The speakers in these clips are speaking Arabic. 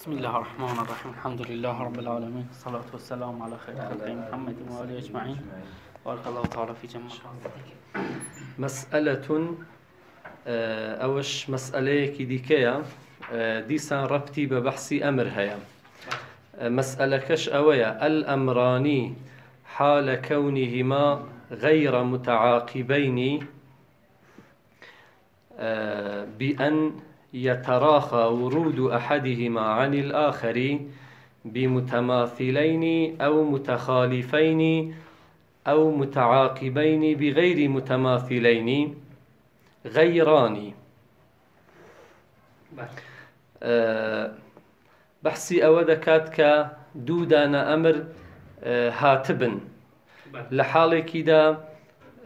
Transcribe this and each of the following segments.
بسم الله الرحمن الرحيم. الحمد لله رب العالمين. الصلاة والسلام على خير خلق محمد وآله أجمعين. بارك الله تعالى في جميع مسألة آه، أوش مسألة كديكيا آه، ديسان ربطي ببحثي أمر هيا. آه، مسألة كش أويا. الأمراني حال كونهما غير متعاقبين بأن يتراخى ورود أحدهما عن الآخر بمتماثلين أو متخالفين أو متعاقبين بغير متماثلين غيران. بحثي أو دەکات کە دانە ئەمر آه، هاتبن. لە حاڵێکیدا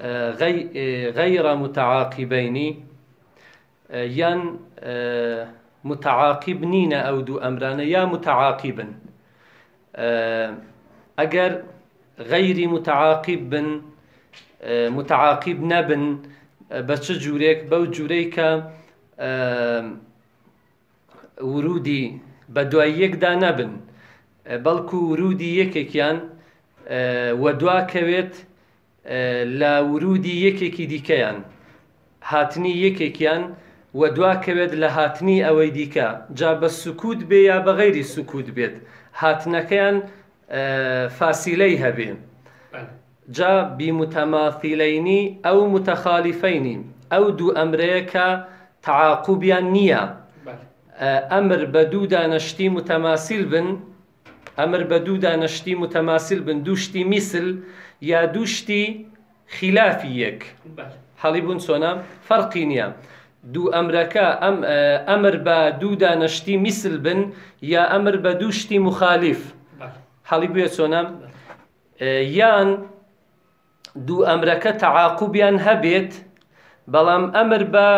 آه، آه، غەیرە متعاقبینی آه، یان متعاقب نینە ئەو دوو ئەمرانە یا متعاقبن. ئەگەر غەیری متعاقب بن متعاقب نەبن بە چ جوورێک؟ بەو جوورەی کە ورودی بە دوای یەکدا نەبن. بەڵکو ورودی یەکێکیان آه، وە دواکەوێت آه، لە ورودی یەکێکی دیکەیان. هاتنی یەکێکیان وە دواکەوێت لە هاتنی ئەوەی دیکە. جا بە سکوت بێ یا بە غەیری سکوت بێت. هاتنەکەیان فاسیلەی هەبێ. جا بیمتەماثیلینی ئەو متەخالیفینی. ئەو دوو ئەمرەیەکە تعاقوبیان نییە. ئەمر بە دوو دانەشتی متەماسیل بن. ئەمر بە دوو دانەشتی متەماسیل بن. دوشتی میسل یا دوشتی خلافی یەک. هەڵی بوون چۆنە فەرقی نییە. دوو ئەمرەکە ئەم ئەمر بە دوو دانەشتی میسل بن یا ئەمر بە دوو شتی مخالیف. حاڵی بووە چۆنا یان دوو ئەمرەکە تەعاقوبیان هەبێت بەڵام ئەمر بە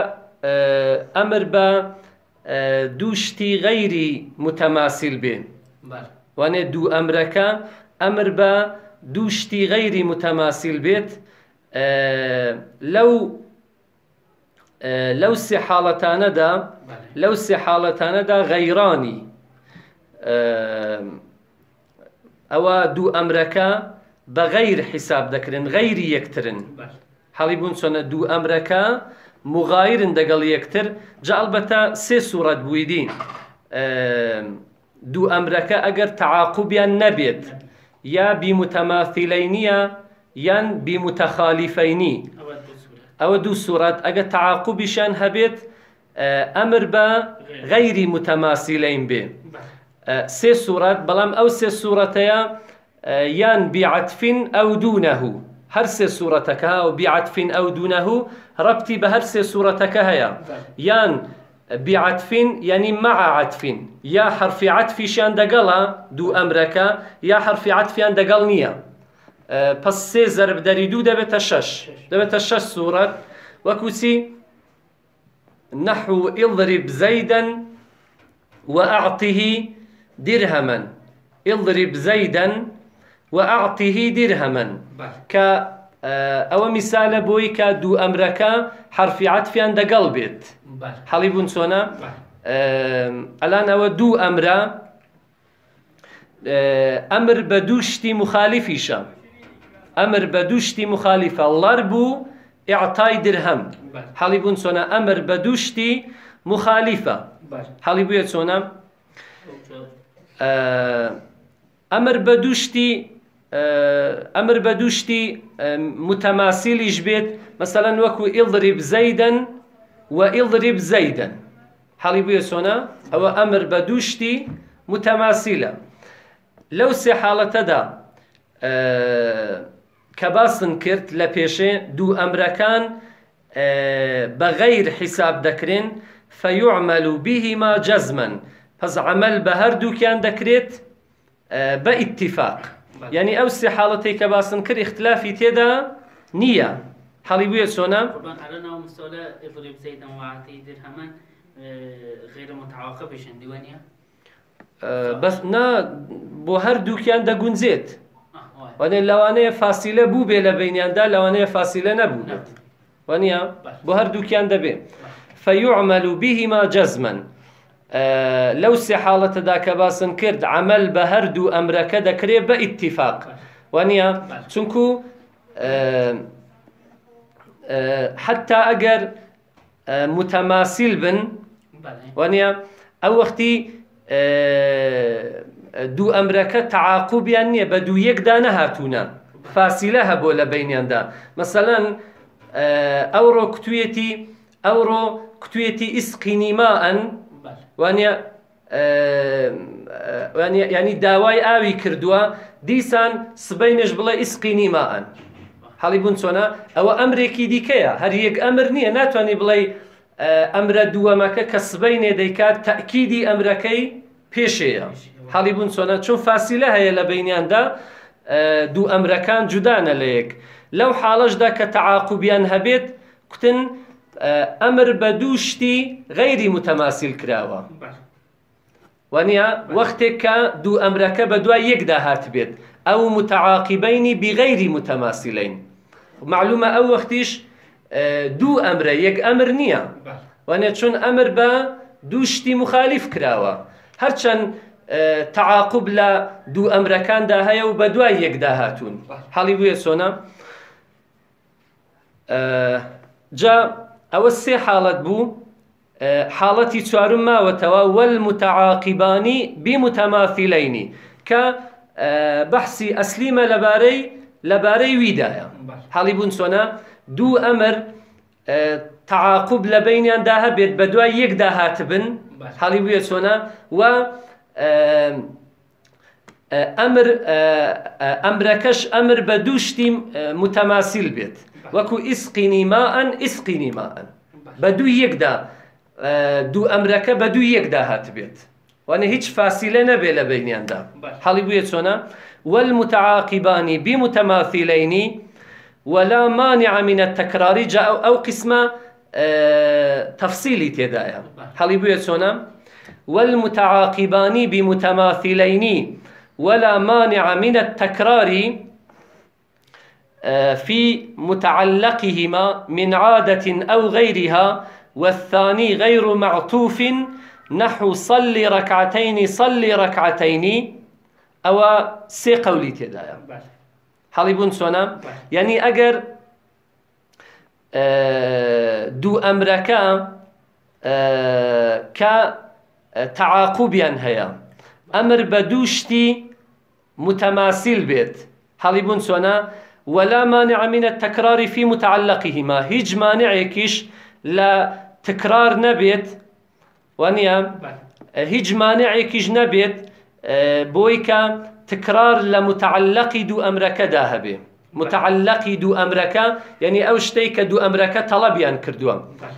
ئەمر بە دوو شتی غەیری متەماسیل بێن. وانێ دوو ئەمرەکە ئەمر بە دوو شتی غەیری متەماسیل بێت لەو لەو سێ حاڵەتانەدا لەو سێ حاڵەتانەدا غەیرانی. ئەوە دوو ئەمرەکە بە غەیر حیساب دەکرن غەیری یەکترن. حەڵی بوون چۆنە دوو ئەمرەکە مغایرن دەگەڵ یەکتر. جا ئەلبەتە سێ سوورەت بوویدین دوو ئەمرەکە ئەگەر تەعاقوبیان نەبێت یا بیمتەماثیلەینیە یان بیمتەخالیفەینی ئەوە دوو سوورەت ئەگە تەعاقوبیشان هەبێت ئەمر بە غەیری متەماسیلەین بێ سێ سوورەت بەڵام ئەو سێ سوورەتەیە یان بیعتفین ئەو دوونەهوو هەر سێ سوورەتەکە و بیعتفین ئەو دوونەهوو ڕەبتی بە هەر سێ سوورەتەکە هەیە یان بعتفين يعني مع عتفين. يا حرف عتفيشان دقلا دو أمريكا يا حرف دقل نية أه بس سي زرب داري دو دبت الشش دبت الشش سورة وكوسي نحو اضرب زيدا وأعطه درهما. اضرب زيدا وأعطه درهما. ك أو مثال بوي كدو أمريكا حرف بيت حەڵی بوون چۆنا ئەلان ئەوە دوو ئەمرە ئەمر بە دوو شتی مخالیفیشە. ئەمر بە دوو شتی مخالیفە لەر بوو ئیعتای درهەم حەڵی بوون چۆنا ئەمر بە دوو شتی مخالیفە حەڵی بووە چۆنا ئەمر بە دوو شتی ئەمر بە دوو شتی متەماسیلیش بێت مەسەلەن وەکو ئیڵریب زەیدەن وإضرب زيدا. حاڵی بووە سۆنا ئەوە ئەمر بە دووشتی متەماسیلە لەو سێ حاڵەتەدا کە باسن کرد لە پێشێ دوو ئەمرەکان بە غەیر حیساب دەکرێن فەیعمل بهما جەزمن پس عمل بە هەردووکیان دەکرێت بە ئیتیفاق یعنی ئەو سێ حاڵەتی کە باسن کرد اختلافی تێدا نییە. حاڵی بووە چۆنا طبعا على مستولى اضرب زيدا وأعطيه درهما غير متعاقبش ديوانيا بەس نا بۆ هەردووکیان دەگونجێت. آه واحد وانێ لەوانەیە فاسیلە بوو بێ لە بینیاندا لەوانەیە فاسیلە بێت وانە بۆ هەردووکیان دەبێ فيعمل بهما جزما لەو سێ حاڵەتەدا کە باسن کرد عمل بە هەردوو ئەمرەکە دەکرێت بە ئیتیفاق وانە چونکو حتا ئەگەر متەماسیل بن وانە ئەو وەختی دوو ئەمرەکە تعاقوبیان نییە بە دوو یەکدا نەهاتوونە فاسیلە هەبوو لە بینیاندا. مەسەەن ئەوڕۆ کتوێتی ئەوڕۆ کتوێتی ئیسقینیماەن وانە ینی داوای ئاوی کردووە دیسان سبەینش بڵێ ئیسقینیماەن هەڵی بوون چۆنە؟ ئەوە ئەمرێکی دیکەیە. هەر یەک ئەمر نییە. ناتوانانی بڵێ ئەمرە دووەمەکە کە سبەینێ دەیکات تەکیدی ئەمرەکەی پێشەیە. حاڵی بوون چۆنە؟ چون فاسیلە هەیە لە بینیاندا دوو ئەمرەکان جودانە لە یەک. لەو حاڵەشدا کە تەعاقوبیان هەبێت کوتن ئەمر بە دوو شتی غەیری متەماسیل کراوە. وانە وەختێک کە دوو ئەمرەکە بە دوای یەکدا هات بێت. ئەو متعاقبینی بغەیری متەماسیلین. معلومە ئەو وەختیش دوو ئەمرە یەک ئەمر نییە. وانێ چون ئەمر بە دوو شتی مخالیف کراوە. هەرچەند تعاقب لە دوو ئەمرەکاندا هەیە و بە دوای یەکدا هاتوون. حەڵی بووە سۆنا. جا ئەوە سێ حاڵەت بوو. حاڵەتی چوارم ماوەتەوە وەل متعاقبانی بیمتەمافیلینی کە بەحسی ئەسلیمە لەبارەی لەبارەی ویدایە. حاڵی بوون چۆنا دوو ئەمر تعاقب لە بینیاندا هەبێت بە دوای یەکدا هاتبن. حاڵی بووە چۆنا و ئەمر ئەمرەکەش ئەمر بە دوو شتی متەماسیل بێت. وەکو ئیسقینی ماەن ئیسقینی ماەن بە دوو یەکدا دوو ئەمرەکە بە دوو یەکدا هات بێت. وانە هیچ فاسیلە نەبێ لە بینیاندا. حەڵی بووە چۆنا والمتعاقبان بمتماثلين ولا مانع من التكرار جاء أو قسمة تفصيلي تدايا بووە چۆنا والمتعاقبان بمتماثلين ولا مانع من التكرار في متعلقهما من عادة أو غيرها والثاني غير معطوف نحو صل ركعتين صل ركعتين. أو سي قولي تدايا حالي بون سونا؟ يعني أجر دو تعاقبيان هيا أمر بدوشتي متماثل بيت بون سونا ولا مانع من التكرار في متعلقهما. هیچ مانعێکیش لە تکرار نەبێت وانە هیچ مانعێکیش نەبێت بۆی کە تکرار لە متعلقی دوو ئەمرەکەدا هەبێ متعلقی دوو ئەمرەکە یعنی ئەو شتەی کە دوو ئەمرەکە تەڵەبیان کردووە.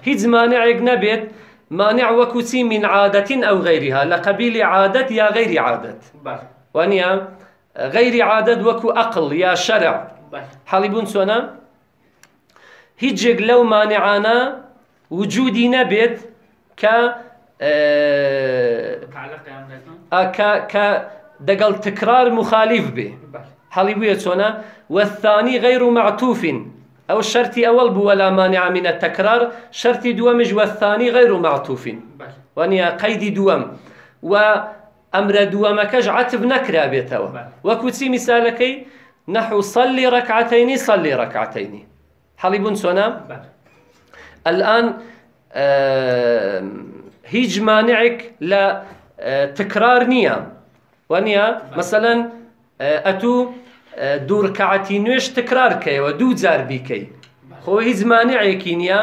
هیچ مانعێک نەبێت مانع وەکوچی من عادەتین ئەو غیریها لە قبیلی عادەت یا غیری عادەت وانە غیری عادەت وەکو ئەقل یا شەرع حەڵی بوون چۆنە هیچێک لەو مانعانە وجودی نەبێت کە کە دەگەڵ تکرار مخالیف بێ حەڵی بووە چۆنە وەثانی غەیر و معتوفین ئەو شەرتی ئەوەڵ بووە لا مانع منە تەکرار شەرتی دووەمش وەثانی غەیر و معتوفین وانە قەیدی دووەم و ئەمرە دووەمەکەش عتب نەکرا بێتەوە وەکوچی میسالەکەی نحو صلي ركعتين صلي ركعتين. بوون چۆنا الآن هیچ مانعێک لە تکرار نییە وانە مثلەن ئەتوو دوورکەعەتی نوێش تکرار کەیەوە دوو جار بیکەی. خۆ هیچ مانعێکی نییە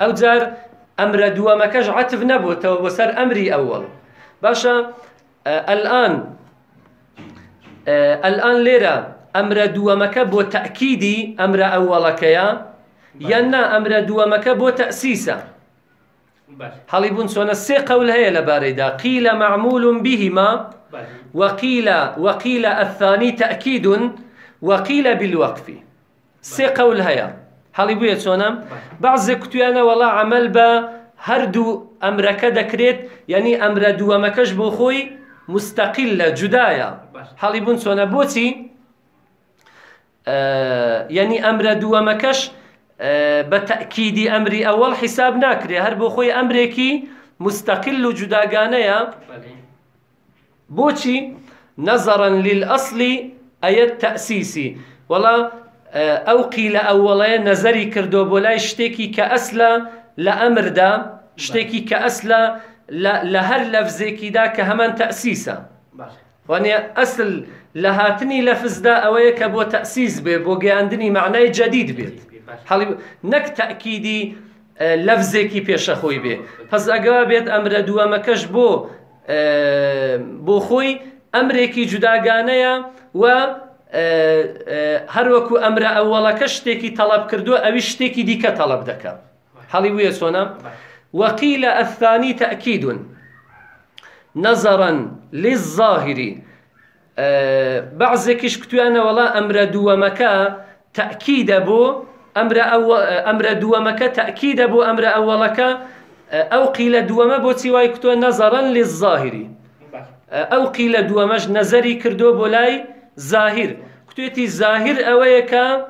ئەو جار ئەمرە دووەمەکەش عتف نەبووتەوە بۆ سەر ئەمری ئەوەڵ. باشە الآن الآن لێرە ئەمرە دووەمەکە بۆ تەکیدی ئەمرە ئەووەڵەکەیە یاننا ئەمرە دووەمەکە بۆ تەسیسە هەڵی بوون چۆنە سێ قەول هەیە لەبارەیدا قیلە معمول بهما وقيل وقيل الثاني تأكيد وقيل بالوقف. سێ قەول هەیە هەڵی بووە چۆنە بەعزێ کوتویانە وەڵا عمل بە هەردوو ئەمرەکە دەکرێت یعنی ئەمرە دووەمەکەش بۆ خۆی مستەقیل لە جودایە هەڵی بوون چۆنە بۆچی یعنی ئەمرە دووەمەکەش بە تەکیدی ئەمری ئەوەڵ حیساب ناکرێ هەر بۆ خۆی ئەمرێکی مستقل و جوداگانەیە بله بۆچی نەزەڕەن للئەسلی ئەیەت تەسیسی وەڵا ئەو قیلە ئەووەڵەیە نەزەری کردو بۆ لای شتێکی کە ئەسلە لە ئەمردا شتێکی کە ئەسلە لە هەر لەفزێکیدا کە هەمان تەسیسە وانە ئەسل لە هاتنی لەفزدا ئەوەیە کە بۆ تەسیس بێ بۆ گەیاندنی معنای جەدید بێت. حەڵی نەک تەکیدی لەفزێکی پێشەخۆی بێ. پس ئەگەوا بێت ئەمرە دووەمەکەش بۆ بۆ خۆی ئەمرێکی جوداگانەیە و هەروەکو ئەمرە ئەوەڵەکە شتێکی تەڵب کردووە ئەوی شتێکی دیکە تەڵب دەکە. هەڵی ویە سۆنا؟ وقيل الثاني تأكيد نظرا للظاهر. آه بعضكش كتوانا والله أمر دوامكا تأكيد بو أمر أو أمر دوامكا تأكيد بو أمر أولك آه أو قيل دوما بو دوامش نظري كردو بولاي ظاهر كتوتي ظاهر أويكا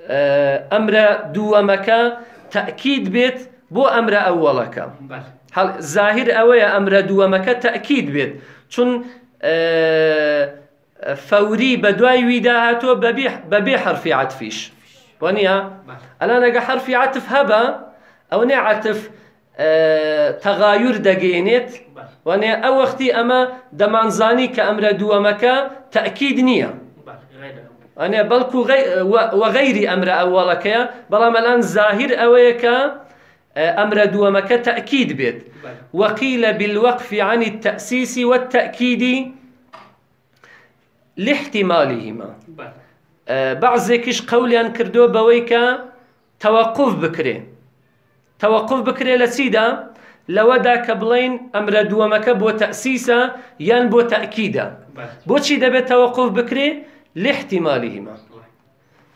آه أمر دوامكا تأكيد بيت بو أمر أولك بله. هەڵ زاهر ئەوەیە ئەمرە دووەمەکە تەکید بێت. چون فەوری بە دوای ویدا هاتۆ بەبێ حرفی عاتفیش وەنیە بله. ئەلان ئەگە حرفی عاتف هەبە ئەو نێ عاتف تەغایر دەگەێنێت بله. وانێ ئەو وەختی ئەمە دەمانزانی کە ئەمرە دووەمەکە تەکید نییە بله غير ئەنێ بەڵکو وەغەیری ئەمرە ئەوڵەکەیە بەڵام ئەلان زاهر ئەوەیە کە أمر دومك تأكيد بيت وقيل بالوقف عن التأسيس والتأكيد لاحتمالهما بله. آه، بعضێکیش قەولیان کردو بەوەی کە تەوەقف بکرێ تەوەقف بکرێ لە چیدا؟ لەوەدا کە بڵین ئەمرە دووەمەکە بۆ تەسیسە یان بۆ تەکیدا بله بۆچی دەبێت تەوەقف بکرێ؟ لاحتمالهما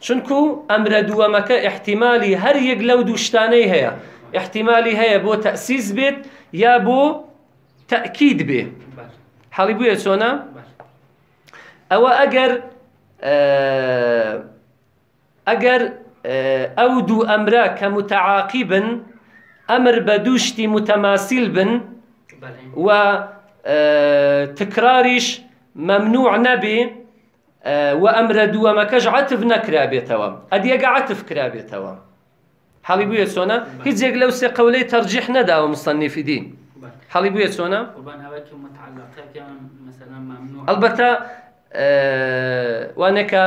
چونکو ئەمرە دووەمەکە احتیمالی هەر یەک لەو دووشتانەی هەیە. احتیمالی هەیە بۆ تەسیس بێت یا بۆ تەکید بێ. بله حەڵی بووە چۆنە؟ بله ئەوە ئەگەر ئەگەر ئەو دوو ئەمرە کە متعاقیبن ئەمر بە دووشتی متەماسیل بن و تکراریش مەمنوع نەبێ و ئەمرە دووەمەکەش عتف نەکرا بێتەوە ئەدیەگە عتف کرا بێتەوە حەڵی بووە چۆنە هیچێک لەو سێ قەولەی تەرجیح نەداوە مستەنیفی دین بله حەڵی بووە چۆنە قربان هواك متعلقة كان مثلا ممنوع. البتة وانەکە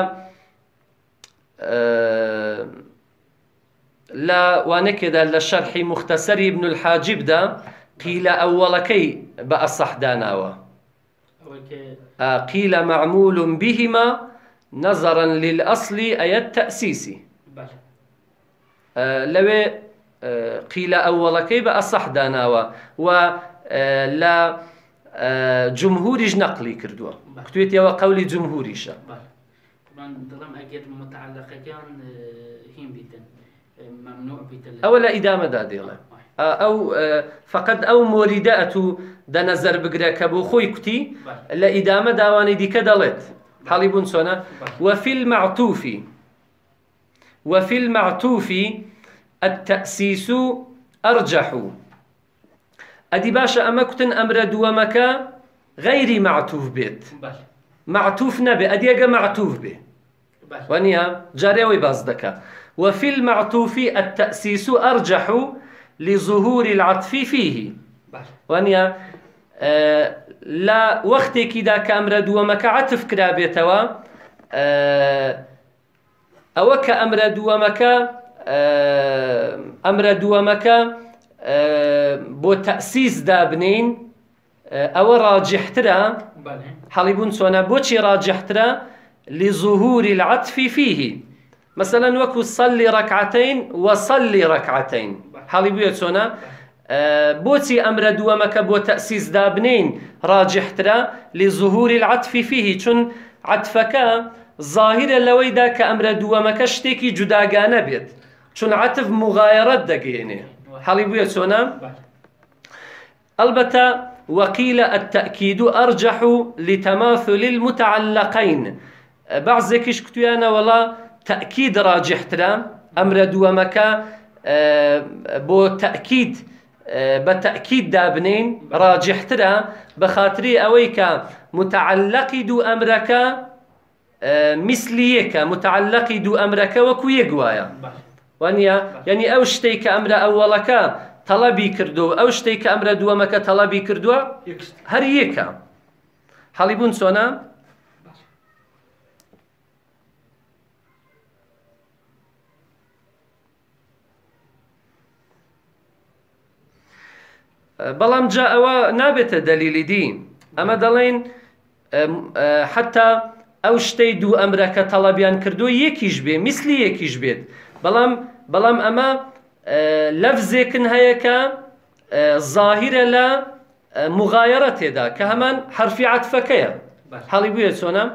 لە وانەکێدا لە شەرحی مختەسەری ابن الحاجبدا قیلە ئەوەڵەکەی بە ئەسەحداناوە كي قيل معمول بهما نظرا للأصل أي التأسيس. بله لوي قيل أولكي بأصح داناوا و لا جمهوريش نقلي كردوا كتويت يوا قولي جمهوريشا طبعا ظلم أجد متعلقة كان هين بيتن ممنوع بيتن. أولا إدامة داديلا أو فقد أو موردات دەنەزەر بگرە کە بۆ خۆی کوتی لە ئیدامە داوانی دیکە دەڵێت. حەڵی بوون چۆنە وفي المعطوف وفي المعطوف التأسيس أرجح. باشە ئەمە کوتن ئەمرە دووەمەکە غەیری معتوف بله. معتوف نەبێ ئەدیەگە معتوف بێ بله. وەنیە جارێەوەی باز دەکە وفي المعطوف التأسيس أرجح لظهور العطف فيه. بله. وانە لە وەختێکیدا کە ئەمرە دووەمەکە عتف کرا بێتەوە ئەوە کە ئەمرە دووەمەکە ئەمرە دووەمەکە بۆ تەسیس دابنین ئەوە ڕاجحترە بله. حەڵیبوون چۆنە؟ بۆچی ڕاجحترە لظهور العطف فيه. مثلا وەکو صلي ركعتين وصلي ركعتين. حەڵی بووە چۆنە بۆچی ئەمرە دووەمەکە بۆ تەسیس دابنین ڕاجحترە لظهور العطف فيه. چون عطفەکە ظاهرە لەوەیدا کە ئەمرە دووەمەکە شتێکی بێت چون دەگەێنێ حەڵی بووە چۆنە بله البتة وقيل التأكيد أرجح لتماثل المتعلقين. ولا تأكيد راجح ترى أمر دوامك بو تأكيد بە تەکیید دابنین ڕاجحترە بە خااتری ئەوەی کە متعلقی دوو ئەمرەکە میسلی یەکە متعلقی دوو ئەمرەکە وەکو یەک وایە. وانە یعنی ئەو شتێک کە ئەمرە ئەوەڵەکە تەڵەبی کردو ئەو شتێک کە ئەمرە دووەمەکە تەڵەبی کردووە هەر یەکە. هەڵی بوون بەڵام جا ئەوە نابێتە دەلیلی دی ئەمە دەڵێن حتا ئەو شتەی دوو ئەمرەکە تەڵەبیان کردو یەکیش بێ میسلی یەکیش بێت بەڵام بەڵام ئەمە لەفزێکن هەیەکە ظاهرە لە مغایرە تێدا کە هەمان حرفی عتفەکەیە هەڵی بووە چۆنە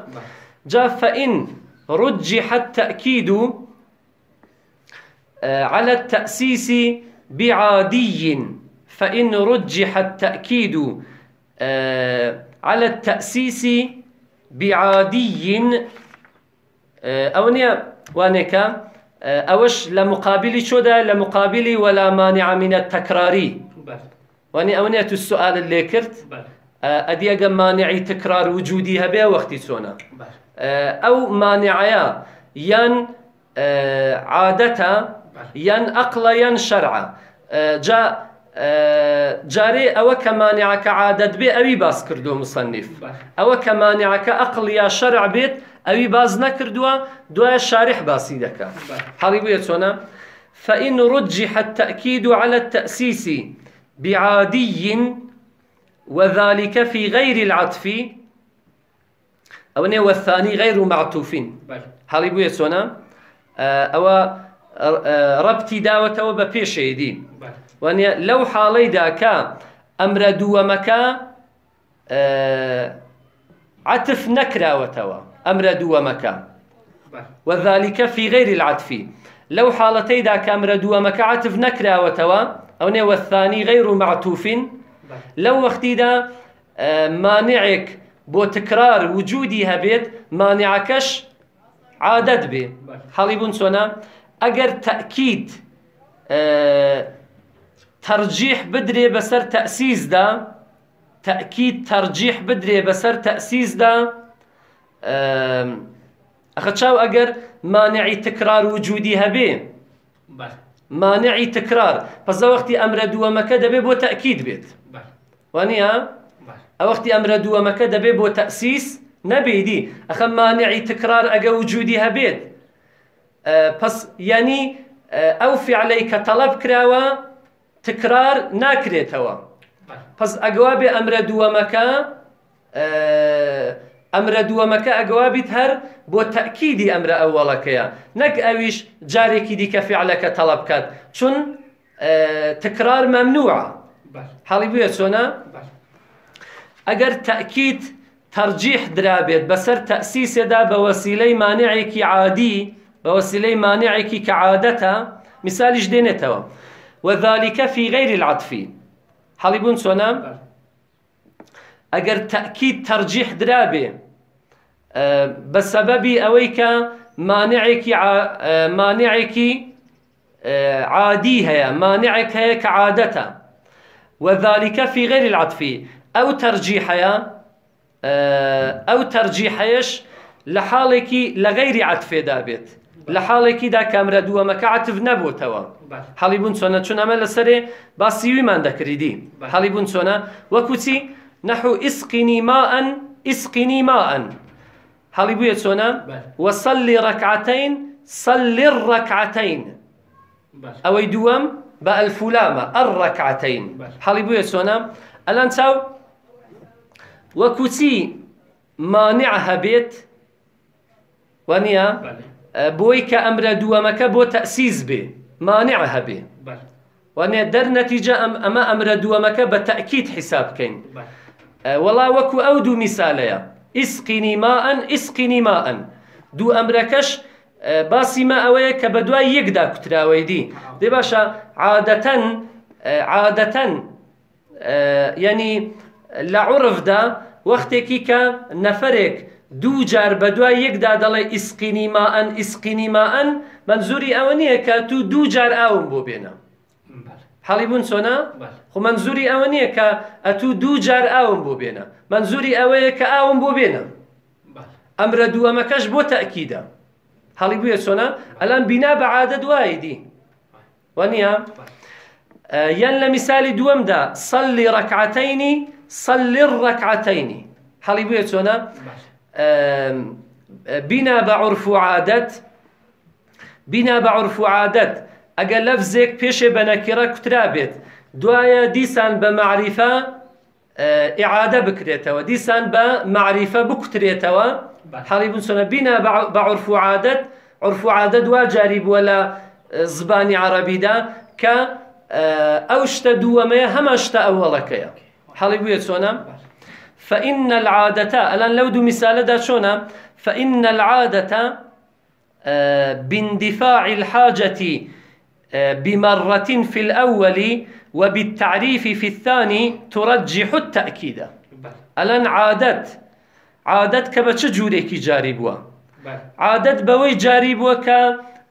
جا فەئین رجح التأكيد على التأسيس بعادي. فإن رجح التأكيد على التأسيس بعادي أو نيا وانيكا أوش لمقابل شودا لمقابل ولا مانع من التكراري واني أو نيا السؤال اللي كرت أديق مانعي تكرار وجودي هبه وقتي سونا. أو مانعيا ين عادتا ين أقل ين شرعا. جاء جارێ ئەوە کە مانیعەکە عادەت بێ باس کردو مصنف. ئەوە کە مانیعەکە ئەقل یا شەرع بێت باز نەکردووە دوایە شارح باسی دەکات حەڵی بووە فإن رجح التأكيد على التأسيس بعادي وذلك في غير العطف. أو والثاني غير معطوف حەڵی بووە چۆنە؟ ئەوە ڕبتی داوەتەوە بە پێشەیدی وانە لەو حاڵەیدا کە ئەمرە دووەمەکە عتف نەکراوەتەوە ئەمرە دووەمەکە وذلك في غير العطف. لو حالتي دا كامرة دوامك عتف نكراوتوا. أو نيو الثاني غير معطوف. لو وقتي دا مانعك بو تكرار وجودي هبيت مانعكش عادت به حاليبون سونا أجر تأكيد ترجيح بدري بسر تأسيس دا. تأكيد ترجيح بدري بسر تأسيس دا. أخدشاو أجر مانعي تكرار وجودي هبي. مانعي تكرار. بس وقتي أمر دوامك دبي بو تأكيد بيت. وانيا وقتي أمر دوامك دبي بو تأسيس نبي دي. أخم مانعي تكرار أجا وجودي هبيت. أه بس يعني أو فعليك طلب كراوة. تکرار ناکرێتەوە. پس ئەگەوا بێ ئەمرە دووەمەکە ئەمرە دووەمەکە ئەگەوابیت هەر بۆ تەکیدی ئەمرە ئەوەڵەکەیە. نەک ئەویش جارێکی دیکە فعلەکە تەڵب بکات چون تکرار مەمنوعە حاڵی بووە چۆنە؟ ئەگەر تەکیت تەرجیح درابێت بەسەر تەسیسێدا بە وەسیلەی مانعێکی عادی بە وەسیلەی مانعێکی کە عادەتە مثالیش دێنێتەوە. وذلك في غير العطف. حالبون سونا اگر تأكيد ترجيح درابي بسبب اويك مانعك مانعك عادي هي مانعك هي كعادته وذلك في غير العطف. أو ترجيح أو ترجيحيش لحالك لغير عطف دابت لە حاڵێکیدا کامرە دووەمەکە عتف نەبووتەوە. حەڵی بوون چۆنە؟ چون ئەمە لەسەرێ باسیویمان دەکردی. حەڵی بوون چۆنە؟ وەکوچی نەحو ئیسقینی ماءن ئیسقینی ماءن. حەڵی بووە چۆنە؟ وەسەلی ڕەکعتین سەلی ڕەکعتین. ئەوەی دووەم بە ئەلفولامە ئەڕ ڕەکعتین. حەڵی بووە چۆنە؟ ئەلان چاو؟ وەکوچی مانع هەبێت وانە بۆی کە ئەمرە دووەمەکە بۆ تەسیز بێ مانع هەبێ وانێ دەرنەتیجە ئەم ئەمە ئەمرە دووەمەکە بە تەکیت حیساب بکەین وەڵا وەکو ئەو دوو میسالەیە ئیسقینی ماەن ئیسقینی ماەن دوو ئەمرەکەش باسی ما ئەوەیە کە بە دوای یەکدا کوتراوەی دی. دێ باشە عادەتەن عادەتەن یعنی لە عرفدا وەختێکی کە نەفرێک دوو جار بە دوای یەکدا دەڵێ ئیسقینی ماەن ئیسقینی ماەن منزوری ئەوە نییە کە تو دوو جار ئاوم بۆ بێنە. حەڵی بوون چۆنا. خو منزوری ئەوە نییە کە ئەتوو دوو جار ئاوم بۆ بێنە. منزوری ئەوەیە کە ئاوم بۆ بێنە. ئەمرە دووەمەکەش بۆ تەکیدە هەڵی بووە چۆنا ئەلان بینا بە عادە دوایی دی. وەنیە یان لە میسالی دووەمدا سەلی ڕەکعەتەینی سەلی ڕەکعەتەینی هەڵی بووە چۆنا بنا بە عرف و عادەت بنا بە عرف و عادەت. ئەگەر لەفزێک پێشێ بە نەکیڕە کوترا بێت. دوایە دیسان بە معریفە ئعادە بکرێتەوە. دیسان بە معریفە بکوترێتەوە. حاڵی بنسۆنە بینە بە- عرف و عادەت. عرف و عادەت وا جاری بووە لە زبانی عربیدا کە ئەو شتە دووەمەیە هەمە شتە ئەوەڵەکەیە. حاڵی بووە چۆنە فإن العادة الآن لو دو مثال دا شونا فإن العادة آه، باندفاع الحاجة آه، بمرة في الأول وبالتعريف في الثاني ترجح التأكيد. الآن عادت عادت كبتش جوريكي جاري بوا بەڵێ. عادت بەوەی جاری بووە کە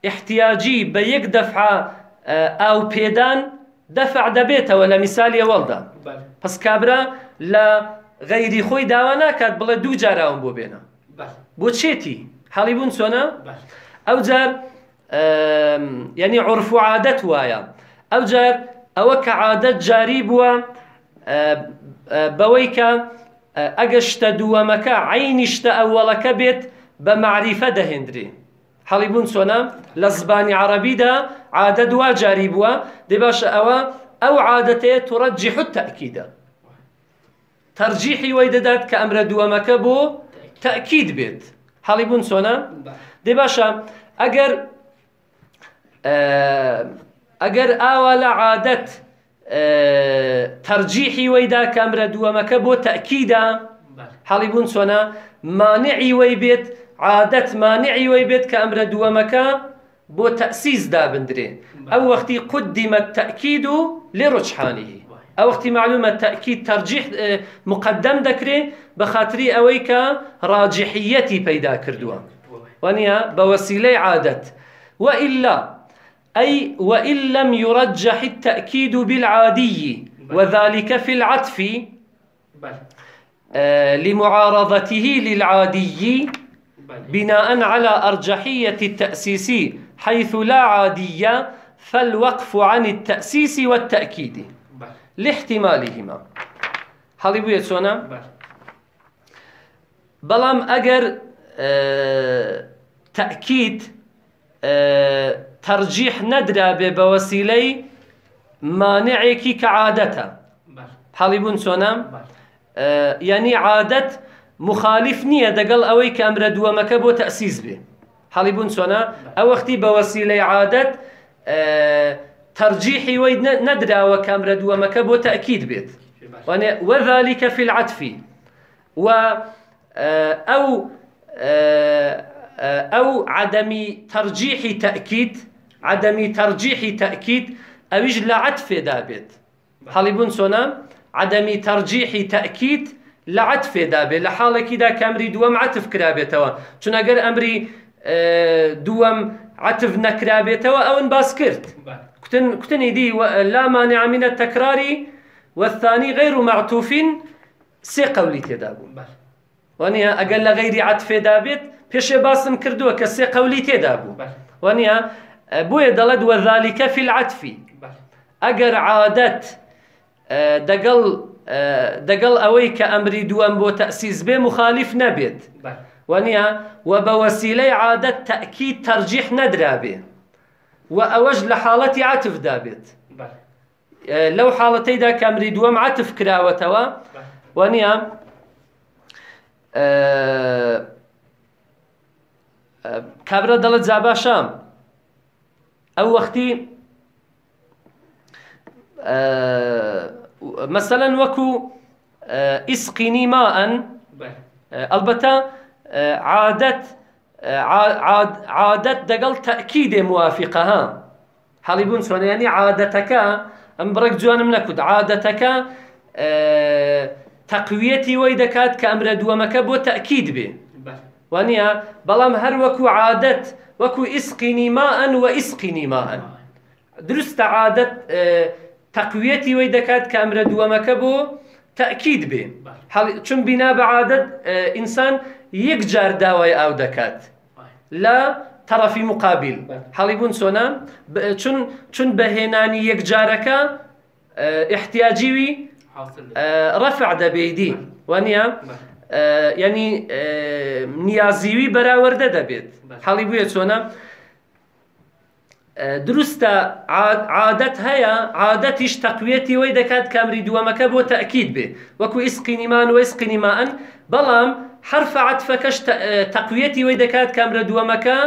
احتیاجی بە یەک دەفع ئاو پێدان دەفع دەبێتەوە لە میسالی ئەوەڵدا غەیری خۆی داوا ناکات بڵێ دوو جاراون بۆ بێنە. بۆ چێتی؟ حەڵی بوون چۆنە. ئەو جار یعنی عرف و عادەت وایە. ئەو جار ئەوە کە عادەت جاری بووە بەوەی کە ئە، ئەگە شتە دووەمەکە عینی شتە ئەوەڵەکە بێت بە معریفە دەهێنرێ حەڵی بوون چۆنە؟ لە زبانی عربیدا عادە دوا جاری بووە. دێ باشە ئەوە ئەو عادەتەیە توڕەجی حوت تەکیدە تەرجیحی وەی دەدات کە ئەمرە دووەمەکە بۆ تەکید بێت. حەڵی بوون بەڵێ. دێ باشە ئەگەر ئەگەر ئاوا لە عادەت تەرجیحی وەیدا کامرە دووەمەکە بۆ تەکیدا بەڵێ. حەڵی بوون چۆنا مانعی وەی بێت عادەت مانعی وەی بێت کە ئەمرە دووەمەکە بۆ تەسیز دابدرێ ئەو وەختی قدیمە تەکید و لێ ڕۆچحانیه ئەو وەختی معلومە تەکید تەرجیح آه، مقدم دەکرێ کە ڕاجحیەتی پەیدا کردووە بەڵێ. ونيا بوسيلة عادت وإلا أي وإن لم يرجح التأكيد بالعادي وذلك في العطف. آه، لمعارضته للعادي. بناء على أرجحية التأسيس حيث لا عادية فالوقف عن التأسيس والتأكيد حالي بوية سونا بەڵێ. بەڵام ئەگەر اه، تەرجیح نەدرا بێ بە وەسیلەی مانعێکی کە عادەتە. حاڵی بوون چۆنا یعنی عادەت مخالف نییە دەگەڵ ئەوەی کە ئەمرە دووەمەکە بۆ تەسیز بێ. حاڵی بوون چۆنا ئەو وەختی بە وەسیلەی عادەت تەرجیحی وەی نە- نەدراوە کە ئەمرە دووەمەکە بۆ تەکید بێت. وأنا- وذلك في العطف. و آه، آه، آه، عدم ترجيح تأكيد عدم ترجيح تأكيد أو يجل عطف دابت حالبون سونا عدم ترجيح تأكيد لعطف دابت لحالة كده كامري دوام عطف كرابتوا چون اگر أمري آه، دوام عطف كتن كتن يدي لا مانع من التكرار والثاني غير معطوف سي قولي تدابو بەڵێ. وانيا أقل غير عطف دابت بيش باسم كردوه كسي قولي تدابو بەڵێ. وانيا بويا دلد وذلك في العطف. اگر عادت آه، دقل آه، دقل اويك امري دوام بو تأسيس به مخالف نبيت بەڵێ. ونيا وبوسيلة عادة تأكيد ترجيح ندرابه وأوج لحالة عطف دابت بەڵێ. لەو حاڵەتەیدا دووەم عتف کراوەتەوە وانە کابرا دەڵت جاباشام ئەو وەختی مەسەەن وەکو ئیسقینی ماەن. ئەلبەتە عادەت عادەت دەگەڵ تەکیدێ موافقەها. حەڵی بوون سۆنیانی عادەتەکە ئەم بڕێک جوانم نەکوت. عادەتەکە تەقویەتی وەی دەکات کە ئەمرە دووەمەکە بۆ تەکید بێ. وانە بەڵام هەر وەکو عادەت وەکو ئیسقینی ماەن و ئیسقینی ماەن دروستە عادەت تەقوێتی وەی دەکات کە ئەمرە دووەمەکە بۆ تەکید بێ. چون بینا بە عادەت ئینسان یەک جار داوای ئاو دەکات. لە تەڕەفی مقابل. حەڵی بوون چۆنا چون بەهێنانی یەک جارەکە اه، احتیاجیوی ڕەفع دەبێدی وانە ینی نیازیوی بەراوردە دەبێت. حەڵی بووە چۆنا دروستە عاد- عادەت هەیە عادەتیش تەقوێتی وەی دەکات کامری دووەمەکە بۆ تەکید بێ. وەکو ئیسقینیمان و ئیسقینیمان بەڵام حرفە عەتفەکەش تە- آه، تەقوێتی وەی دەکات کامرە دووەمەکە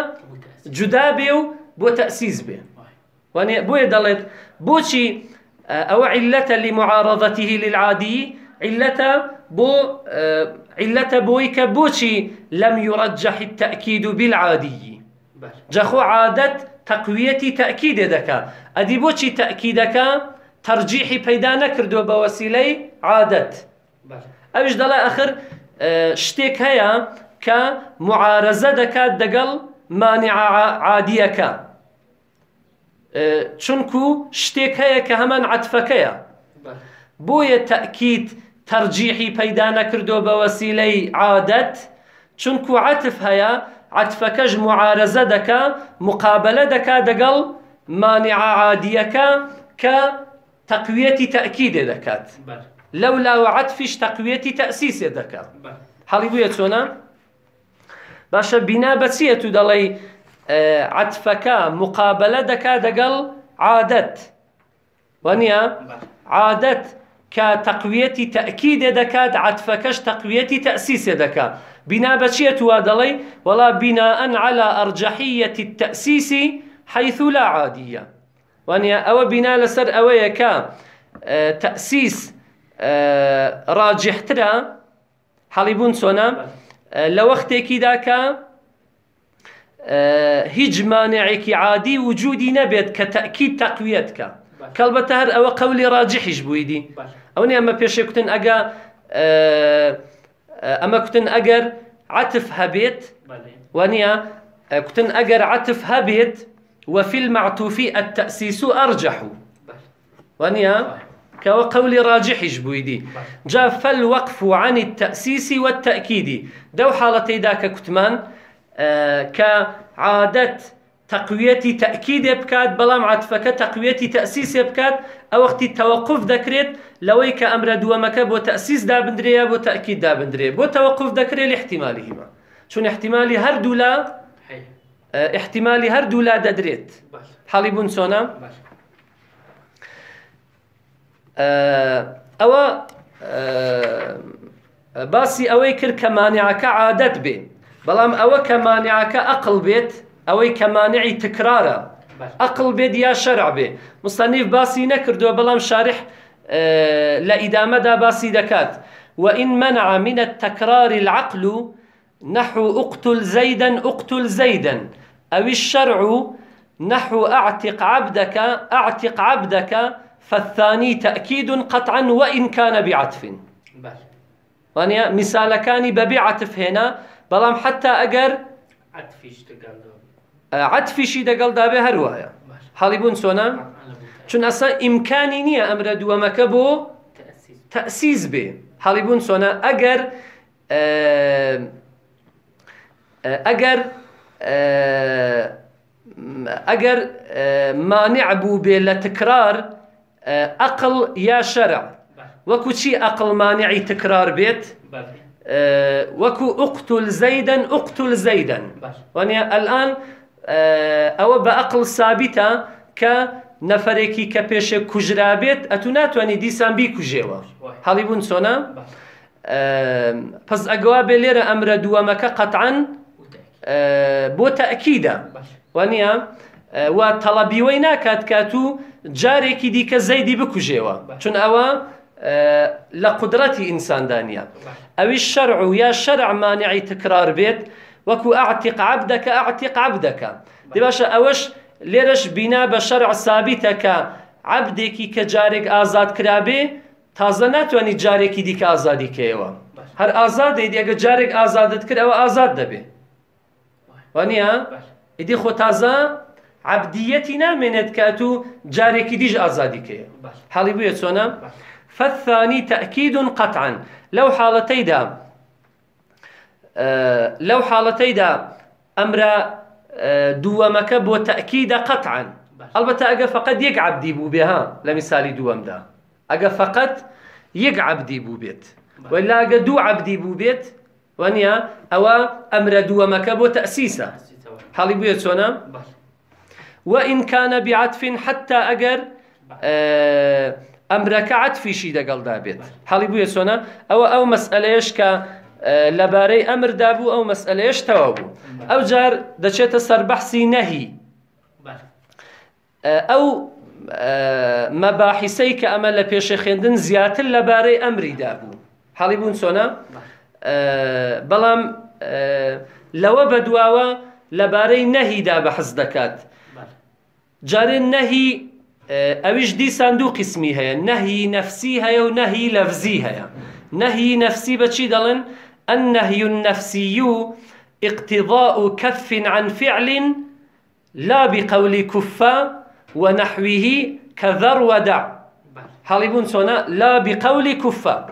جودا بێ و بۆ تەسیز بێ. وانێ بۆیە دەڵێت بۆچی آه، ئەوە عیلەتە لمعارضەته للعادی عیلەتە بۆ آه، عیلەتە بۆی کە بۆچی لەم یڕەجەح التەأکید بالعادی. جەخۆ عادەت تەقویەتی تەکیدێ دەکا. ئەدی بۆچی تەکیدەکە تەرجیحی پەیدا نەکردو بە وەسیلەی عادەت. ئەوش دەڵێ ئەخر شتێک هەیە کە معارەزە دەکات دەگەڵ مانع عادیەکە. چونکو شتێک هەیە کە هەمان عەتفەکەیە. بۆیە تەکید تەرجیحی پەیدا نەکردو بە وەسیلەی عادەت چونکو عەتف هەیە عەتفەکەش معارەزە دەکا مقابلە دەکا دەگەڵ مانع عادیەکە کە تەقویەتی تەکیدێ دەکات. لەو تەقویەتی تەسیسێ دەکات حەڵی بووە چۆنە باشە بینا بەچیە تو دەڵێ آه، عەتفەکە مقابلە دەکا دەگەڵ عادەت وەنیە عادەت کە تەقویەتی تەکیدێ دەکات عەتفەکەش تەقویەتی تەسیسێ دەکات بنا بەچیە تو وا دەڵێ وەڵا بیناءن على أرجحية التأسيس حيث لا عادية. وانيا ئەوە بنا لەسەر ئەوەیە کە آه، تەسیس آه، ڕاجحترە حەڵی بوون چۆنا آه، لە وەختێکیدا کە آه، هیچ مانعێکی عادی وجودی نەبێت کە تەکید تەقویت کە. کەڵبەتە هەر ئەوە قەولی ڕاجحیش بوویدی. ئەوەی ئەمە پێشێ کوتن ئەگە ئەمە کوتن ئەگەر عتف هەبێت وانە کوتن ئەگەر عتف هەبێت وفي المعطوف التأسيس أرجح. وانيا كوا قولي راجحش بويدي جاء فالوقف عن التأسيس والتأكيد. دو حالتي ذاك كتمان آه كعادة تقوية تأكيد بكات بلام عطفك تقوية تأسيس بكات أو وقت التوقف ذكرت لوي كأمر دوامك بو تأسيس دا بندريا بو تأكيد دا بندريا بو توقف ذكري لاحتمالهما. شون احتمالي هر دولا؟ آه احتمالي هر دولا ددريت. حالي بون سونا؟ ئەوە باسی ئەوەی کرد کە مانیعەکە عادەت بێ بەڵام ئەوە کە مانیعەکە ئەقل بێت ئەوەی کە مانعی تکرارە ئەقل بێت یا شەرع بێ مستەنیف باسی نەکردووە بەڵام شارح لە ئیدامەدا باسی دەکات وإن منع من التكرار العقل نحو أقتل زيدا أقتل زيدا. أو الشرع نحو أعتق عبدك أعتق عبدك فالثاني تأكيد قطعا وإن كان بعطف. وانيا مثال كان ببي عطف هنا بلام حتى أجر عطفشي دقل دابه هروايا حالبون سونا؟ چون أصلا إمكاني نية أمر دوامك بو تأسيس. به حالبون سونا. اگر اگر اگر مانع بو به لتكرار ئەقل یا شەرع؟ وەکو چی ئەقل مانعی تکرار بێت؟ وەکو ئوقتل زەیدەن ئوقتل زەیدەن. وانە ئەلان ئەوە بە ئەقل سابیتە کە نەفرێکی کە پێشە کوژرا بێت ئەتو ناتوانانی دیسان بیکوژێەوە هەڵی بوون چۆنا پس ئەگەوا بێ لێرە ئەمرە دووەمەکە قەتعاان بۆ تەکیدە وانە و تەڵەبیوەی ناکات کات و جارێکی دیکە زەیدی بکوژێەوە چون ئەوە لە قدرەتی ئینساندانە ئەوی شەرع و یا شەرع مانعی تکرار بێت وەکو ئاعتیق عبدەکە ئاعتیق عبدەکە. دی باشە ئەوەش لێرەش بینا بە شەرع سابیتە کە عبدێکی کە جارێک ئازاد کرابێ تازە ناتوانانی جارێکی دیکە ئازادی کەیەوە هەر ئازادی دیگە جارێک ئازادت کرد ئەوە ئازاد دەبێ. وانە ئیدی خۆ تازە عبدیەتی نامێنێت کات و جارێکی دیژ ئازادیکەیە باش حاڵی بووە چۆنە باش فالثاني تأكيد قطعا. لو حالتيدا آه، لو حالتيدا أمر آه، دوامك بو تأكيد قطعا. البته أجا فقط يك عبدي بو بها لمثال دوام دا. أجا فقط يك عبدي بو بيت ولا أجا دو عبدي بو بيت وانيا أو أمر دوامك بو تأسيسه حالي بو يتسونا وإن كان بعطف حتى أجر آه، أمرك عطفيشي دقل دابت حالي بو يسونا أو أو مسألة يشكا لباري أمر دابو أو مسألة يشتوابو أو جار دشيت سر بحثي نهي آه، أو آه، مباحثي كأمل لبيش خندن زياتر لباري أمري دابو حالي بون سونا باش آه، بەڵام آه، لەوە بەدواوە لەبارەی نەهیدا بەحز دەکات. جارێ نەهی آه، ئەویش دیسان دوو قسمی هەیە نەهی نەفسی هەیە و نەهی لەفزی هەیە نەهی نەفسی بەچی دەڵێن النهي النفسي اقتضاء كف عن فعل لا بقول كفا ونحوه كذر ودع. حالبون سونا؟ لا بقول كفا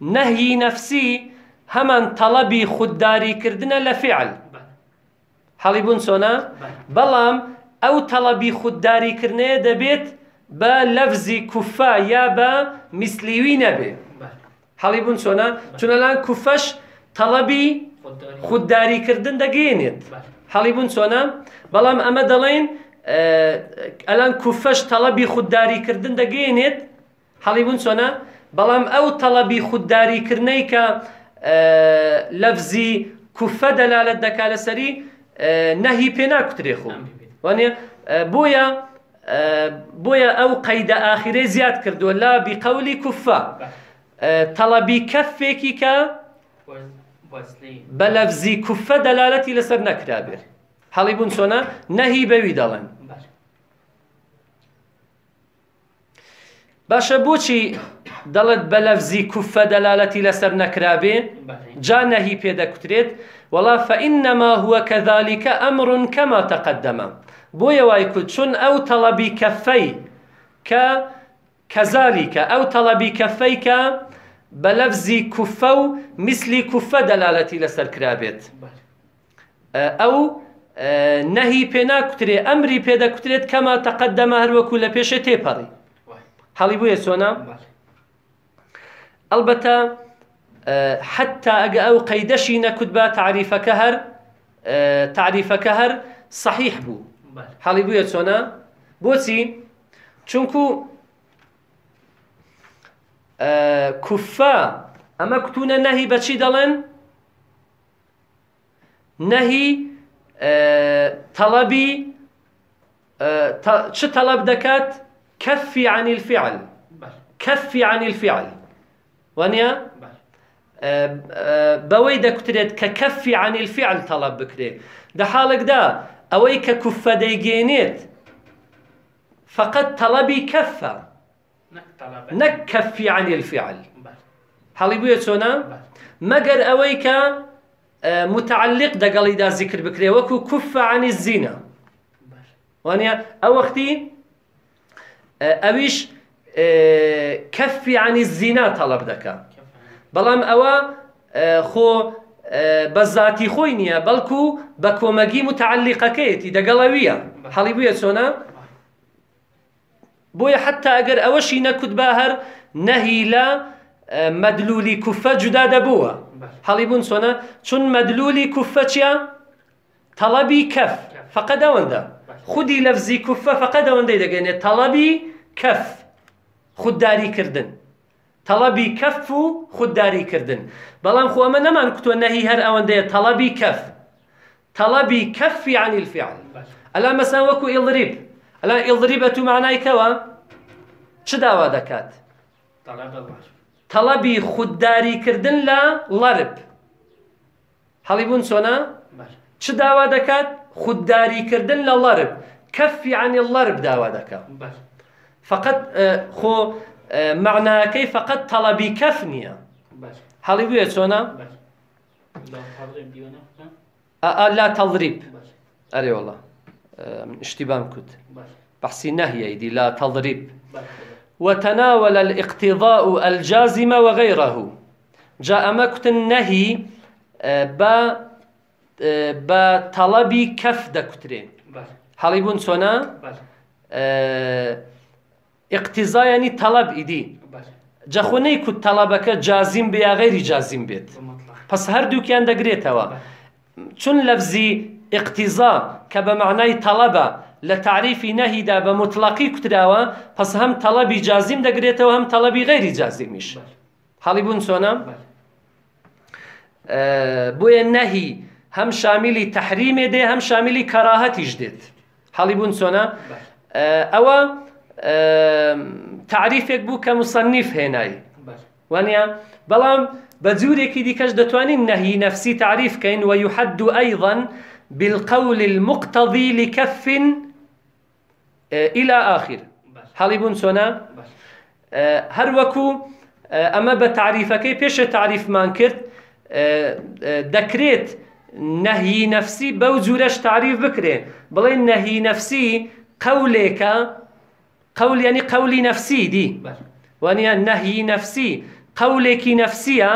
نهي نفسي همان طلبي خودداری کردنە لە فعل. باش حەڵی بوون چۆنا بەڵام ئەو تەڵەبی خودداریکردنەیە دەبێت بە لەفزی کوفا یا بە میسلیوی نەبێ. حەڵی بوون چۆنا چونەلان کوفەش تەڵەبی خودداری. خودداریکردن دەگەێنێت حەڵی بوون چۆنا بەڵام ئەمە دەڵێن ئەلان کوفەش تەڵەبی خودداریکردن دەگەێنێت حەڵی بوون چۆنا بەڵام ئەو تەڵەبی خودداریکردنەی کە لەفزی کوفە دەلالت دەکا لەسەری نەهی پێ ناکوترێ خۆ. وانێ آه، بۆیە آه، بۆیە ئەو قەیدە ئاخرەی زیاد کردووە لا بیقەولی کوفە باش آه، تەڵەبی کەفێکی کە بە لەفزی کوفە دەلالەتی لەسەر نەکرابێت هەڵی بوون چۆنە؟ نەهی بەوی دەڵێن. باش باشە بۆچی دەڵێت بە لەفزی کوفە دەلالەتی لەسەر نەکرابێ؟ جا نەهی پێدەکوترێت. وڵا فإنما هو كذلك أمر كما تقدم. بۆیە وای چون ئەو تەڵەبی کەفەی کە كذلك ئەو تەڵەبی کەفەی کە بە لەفزی کوفە و مثلی کوفە دەلالەتی لەسەر کرابێت. ئەو نەهی پێ ناکوترێ ئەمری پێدەکوترێت کەما تەقدەمە هەروەکو لە پێشە تێپەڕی. هەڵی بووە سۆنا؟ ئەلبەتە حتى ئەگە ئەو قەیدەشی نەکوت بە تعریفەکە هەر تعریفەکە هەر صحیح بوو. حەڵی بووە چۆنا بۆچی؟ چونکو کوفا ئەمە کتونە نەهی بەچی دەڵێن؟ نەهی آه، تەڵەبی آه، ت- چ تەڵەب دەکات؟ کەفی عن الفعل. كفي عن الفعل. وانيا بەوەی دەکوترێت کە کەفی عن الفعل تەڵب بکرێ. دە حاڵێکدا ئەوەی کە کوفە دەیگەێنێت فقط تەڵەبی کەفە نەک تەڵەب نەک کەفی عن الفعل. بووە چۆنا باش مەگەر ئەوەی کە آه، متعلق دەگەڵیدا ذکر بکرێ وەکو کوفە عن الزینە باش وانيا ئەو وەختی آه، ئەویش آه، کەفی عن كيف بەڵام ئەوە آه، خۆ آه، بە زاتی خۆی نییە بەڵکو بە کۆمەگی متعلقەکەیەتی دەگەڵەویە. هەڵی بووە چۆنا بۆیە حتا ئەگەر ئەوەشی نەکوت با هەر نەهی لە مەدلولی کوفە جودا دەبووە. هەڵی بوون چۆنە؟ چون مەدلولی کوفە چیە؟ تەڵەبی کەف فقط ئەوەندە. خودی لەفزی کوفە فقط ئەوەندەی دەگەێنێت تەڵەبی کەف خودداریکردن. تەڵەبی کەف و خودداریکردن بەڵام خۆ ئەمە نەمان کتۆ نەهی هەر ئەوەندەیە تەڵەبی کەف. تەڵەبی کەفی عن الفعل. باش ئەلا مەسان وەکو ئیڵریب ئەلا ئیڵریبە تو معنایکەوە چ داوا دەکات؟ طلب باش تەڵەبی خودداریکردن لە لەرب هەڵی بوون چۆنا باش چ داوا دەکات؟ خودداریکردن لە لەرب کەفی عنی لەرب داوا دەکات باش فقط خۆ آه، معناکەی فقط تەڵەبی کەف نییە هەڵی بووە چۆنا لا تەڵریب باش. ئەرێ وڵە من اشتبام كت بله بحثي نهي دي لا تضرب وتناول الاقتضاء الجازم وغيره. جاء مكت النهي آه، با آه، بطلب كف دكترين بله حاليبون سونا بله طلب إيدي بله. جاخوني كنت طلبك جازم بيا غير جازم بيت بمطلق پس هەردووکیان دەگرێتەوە. چون لەفزی اقتیزا کە بە معنای تەڵەبە لە تعریفی نەهیدا بە مطلقی کوتراوە پس هەم تەڵەبی جازیم دەگرێتەوە هەم تەڵەبی غیری جازیمیش. حاڵی بوون چۆنە بۆیە نەهی هەم شامیلی تەحریمێ دێ هەم شامیلی کەراهەتیش دێت. حاڵی بوون چۆنە ئەوە تعریفێک بوو کە مصنیف هێنایی وانە بەڵام بە جوورێکی دیکەش دەتوانین نەهی نفسی تعریف کەین و يحد أيضا بالقول المقتضي لكف إلى آخر. حاڵی بوون چۆنا هەر وەکو ئەمە بە تعریفەکەی پێشە تعریفمان کرد دەکرێت نەهی نفسی بەو جوورەش تعریف بکرێ. بڵێ نەهی نفسی قولێکە قول نفسی دی بله وانە نەهی نفسی قولێکی نفسیە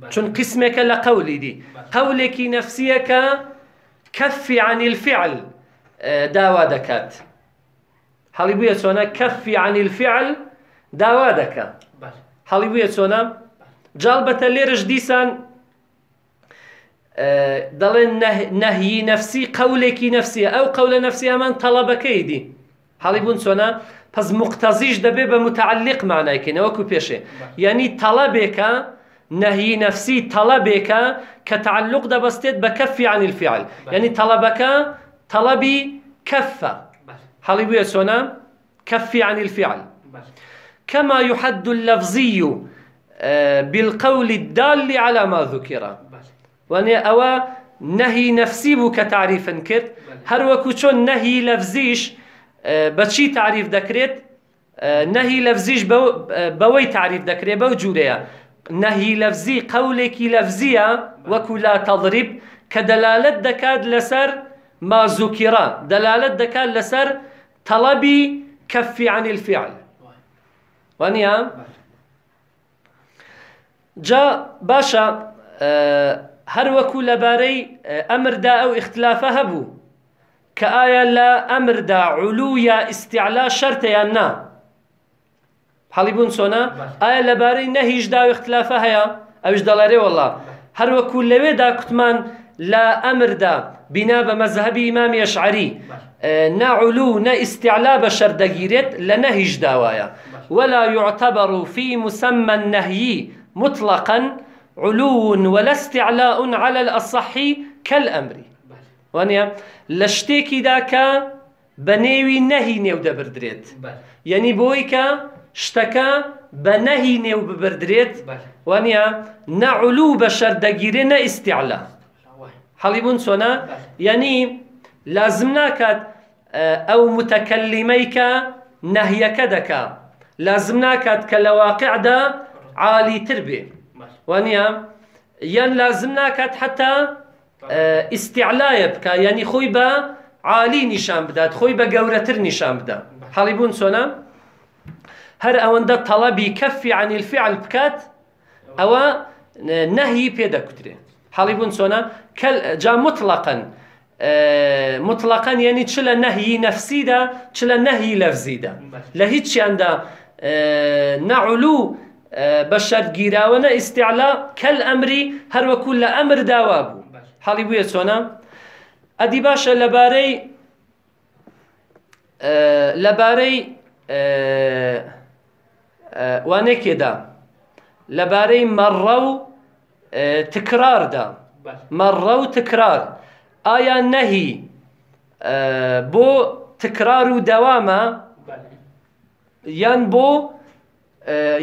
بله چون قسمێکە لە قولی دی قولێکی نفسیەکە کەفی عن الفعل آه، داوا هەڵی بووە چۆنە کەفی عن الفعل داوا هەڵی بووە چۆنە جاڵبەتە لێرش دیسان آه، دەڵێن نەه- نەهی نفسی قولێکی نفسیە ئەو قولە نفسی ئەمان تەڵەبەکەی دی هەڵی بوون چۆنە پس مقتەزیش دەبێ بە متعلق معنایکەین وەکو پێشێ یعنی تەڵەبێکە نەهی نفسی تەڵەبێکە کە تعلق دەبەستێت بە کەفی عن الفعل. یعنی تەڵەبەکە تەڵەبی کەفە. بله. هەڵی بووە چۆنە كفي عن الفعل. كما يحد اللفظي آه، بالقول الدال على ما ذكر واني أوا نهي نفسي بو كتعريف كرت هر وكو چون نهي لفظيش آه، بچي تعريف آه، نهي لفظيش بو آه، بوي تعريف دكريت بو جوريا نهي لفظي قولك لفظية وكو لا تضرب كدلالة دكاد لسر ما ذكر دلالة دكاد لسر طلبي كفي عن الفعل. وانيا جا باشە آه، هەر وەکو لەبارەی آه، ئەمردا ئەو اختلافە هەبوو. کە ئایا لە ئەمردا علوویە ئیسیعلا شەرتەیان نا. حەڵی بوون چۆنا ئایا لەبارەی نەهیشدا و اختلافە هەیە ئەوش دەڵێرێ وڵا هەر وەکو لەوێدا کوتمان لە ئەمردا بینا بە مەزهبی ئیمامی ئەشعری نعلو نە ئیسیعلا بە شەردەگیرێت لە نەهیش داوایە ولا يعتبر في مسمى النهي مطلقا علو ولا استعلاء على الأصح كالأمر. بله وانيا لشتێکی داکە بە نێوی نەهی نێو دەبدرێت یعنی بۆی کە شتەکە بە نەهی نێو ببردرێت بله وانە نەعلو بە شەردەگیرێ نە ئیسیعلا وای. حەڵی بوون چۆنا یعنی لازم ناکات ئەو متەکەلیمەی کە نەهیەکە دەکا. لازم ناکات کە لە واقعدا عالیتر بێ. وانە یان لازم ناکات حتا ئیسیعلایە بکە. ینی خۆی بە عالی نیشان بدات خۆی بە گەورەتر نیشان بدە حەڵی بوون چۆنا هەر ئەوەندە تەڵەبی کەفی عن الفعل بکات ئەوە نەهی پێدەکوترێ. حەڵی بوون چۆنا کەل- جا مطلقا آه، مطلقا یعنی چ لە نەهی نەفسیدا چ لە نەهی لەفزیدا. لە هیچیاندا آه، نەعلو آه، بە شەرگیراوە نە ئیسیعلا کەل ئەمری هەروەکو لە ئەمر حەڵی بووە چۆنا ئەدی باشە لەبارەی لەبارەی وانێکێدا لەبارەی مەڕە و تکراردا. مەڕە و تکرار. ئایا نەهی بۆ تکرار و دەوامە؟ یان بۆ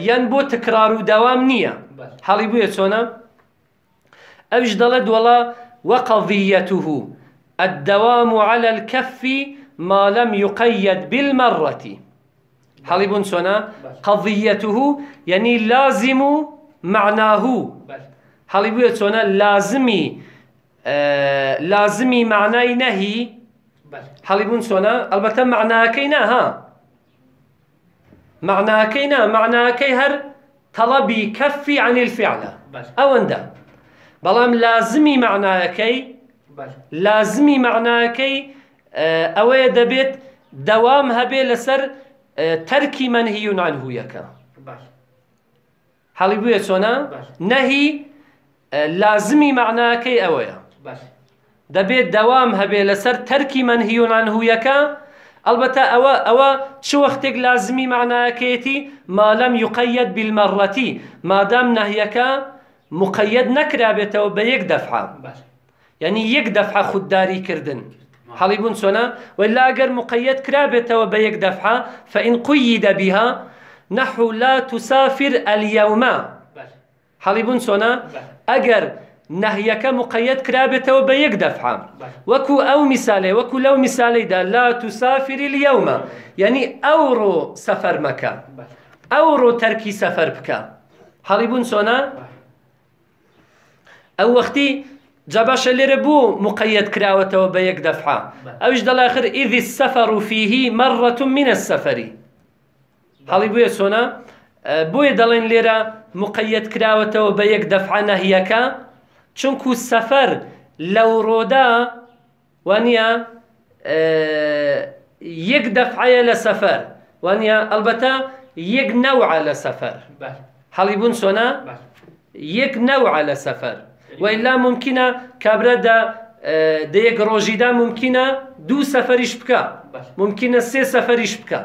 یان بۆ تکرار و دەوام نییە؟ بله حەڵی بووە چۆنە؟ ئەوش دەڵێت وەڵا وقضيته. الدوام على الكف ما لم يقيد بالمرة. بوون چۆنە قضيته يعني لازم معناه. بله حەڵی بووە چۆنە لازمی آه، لازمی معنای نەهی بله حەڵی بوون چۆنا ئەلبەتە معناکەی ناها معناکەی نا معناکەی هەر تەڵەبی کەفی عن الفعلە بله ئەوەندە بەڵام لازمی معناەکەی لازمی معناەکەی ئەوەیە دەبێت دەوام هەبێ لەسەر تەرکی منهیون عنهویەکە بله. حەڵی بووە چۆنا. نەهی لازمی معناەکەی ئەوەیە. دەبێت دەوام هەبێ لەسەر تەرکی منهیون عنهویەکە ئەلبەتە ئەوە ئەوە چ وەختێک لازمی معناەکەیەتی مالەم یقەت بالمەڕەتی. مادام نەهیەکە نەکرابێتەوە بە یەک دەفعە بله یعنی یەک دەفعە خودداری کردن حەڵی بوون چۆنا ولا ئەگەر مقەت کرابێتەوە بە یەک دەفعە فإن قيد بها نحو لا تسافر اليوم. بله حەڵی بوون چۆنا ئەگەر نەهیەکە مقەت کرابێتەوە بە یەک دەفعە وەکو ئەو میسالێ وەکو لەو میسالەیدا لا تسافری اليومە یعنی ئەوڕۆ سەفەر مەکە بله ئەوڕۆ تەرکی سەفەر بکە حەڵی بوون چۆنا بله ئەو وەختی جاباشە لێرە بوو مقەت کراوەتەوە بە یەک دەفعە ئەوش دەڵاخر ئیدی السەفەر و فیهی مەڕەت من هەڵی بووە آه، بۆیە دەڵێن لێرە مقەت کراوەتەوە بە یەک دەفعە نەهیەکە چونکو سەفەر لەو ڕۆدا وانە یەک دەفعەیە لە سەفەر. وانە ئەلبەتە یەک نەوعە لە سەفەر. بله هەڵی بوون چۆنا بله یەک نەوعە لە سەفەر. وإلا ممکنە کابرادا دەیەک ڕۆژیدا ممکنە دوو سەفەریش بکە ممکنە سێ سەفەریش بکە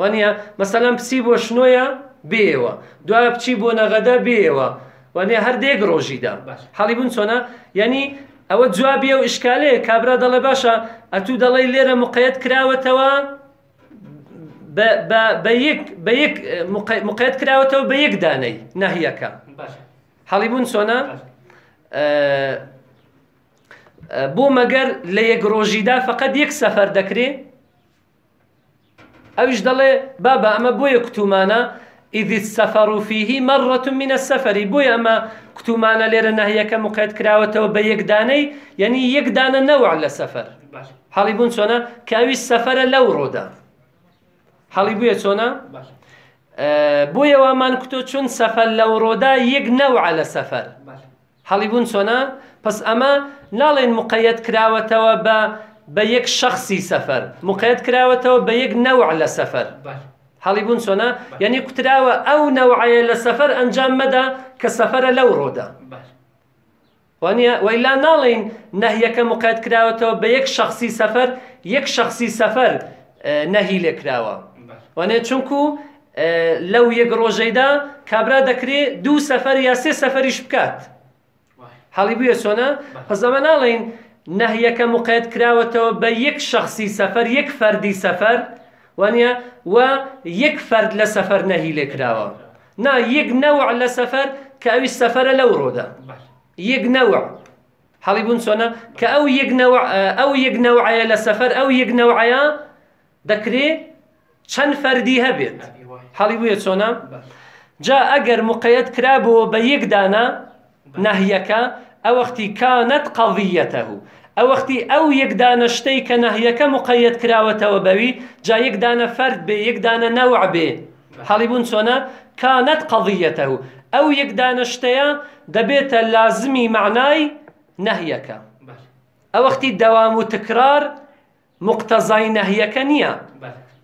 وانە مەسەلەن پسی بۆ شنۆیە بێەوە دوای بچی بۆ نەغەدا بێەوە وانێ هەردێک ڕۆژیدا. حەڵی بوون چۆنا یعنی ئەوە جوابیە و ئشکالەیە. کابرا دەڵێ باشە ئەتوو دەڵی لێرە مقەت کراوەتەوە بە- یەک- مقەت کراوەتەوە بە یەک دانەی نەهیەکە. حەڵی بوون چۆنا بۆ مەگەر لە یەک ڕۆژیدا فقط یەک سەفەر دەکرێت ئەوش دەڵێ بابا ئەمە بۆیە کتومانە؟ ئیدی سەفەر و فیهی مەڕەت منە سەفەری بۆیە ئەمە کتومانە لێرە نەهیەکە مقەت کراوەتەوە بە یەک دانەی یعنی یەک دانە نەوە لە سەفەر. حەڵی بوون چۆنە؟ کاوی سەفەرە لەو ڕۆدا. حەڵی بووە چۆنە؟ بله اه، بۆیە وامان کتۆ چون سەفەر لەو ڕۆدا یەک نەوە لە سەفەر. بله هەڵی بوون چۆنا پس ئەمە ناڵێن مقەت کراوەتەوە بە بە یەک شخصی سەفەر. مقەت کراوەتەوە بە یەک نەوع لە سەفەر. بله. هەڵی بوون چۆنا یعنی کوتراوە ئەو نەوعەیە لە سەفەر ئەنجام مەدا کە سەفەرە لەو ڕۆدا. وەیلا ناڵێن نەهیەکە مقەت کراوەتەوە بە یەک شخصی سەفەر یەک شخصی سەفەر نەهی لێ کراوە. بله. وانێ چونکو لەو یەک ڕۆژەیدا کابرا دەکرێت دوو سەفەر یا سێ سەفەریش بکات. وای حەڵی بووە چۆنە پس ئەمە ناڵێن نەهیەکە مقەت کراوەتەوە بە یەک شخصی سەفەر یەک فەردی سەفەر وانە و یەک فەرد لە سەفەر نەهی لێ کراوە. نا یەک نەوع لە سەفەر کە ئەوی سەفەرە لەو ڕۆدا. یەک نەوع. حەڵی بوون چۆنە کە ئەو ئەو یەک نەوعەیە لە سەفەر ئەو یەک نەوعەیە دەکرێت چەند فەردی هەبێت. حەڵی بووە چۆنە جا ئەگەر مقەت کرابەوە بە یەک دانە نەهیەکە ئەوەختی کانت قەضیەتەه ئەوەختی ئەو یەک دانە شتەی کە نەهیەکە مقەت کراوەتەوە بەوی جا یەک دانە فەرد بێ یەک دانە نەوع بێ. حەڵی بوون چۆنە؟ کانت قەضیەتەه ئەو یەک دانە شتەیە دەبێتە لازمی معنای نەهیەکە. ئەوەختی دەوام و تکرار مقتەزای نەهیەکە نییە.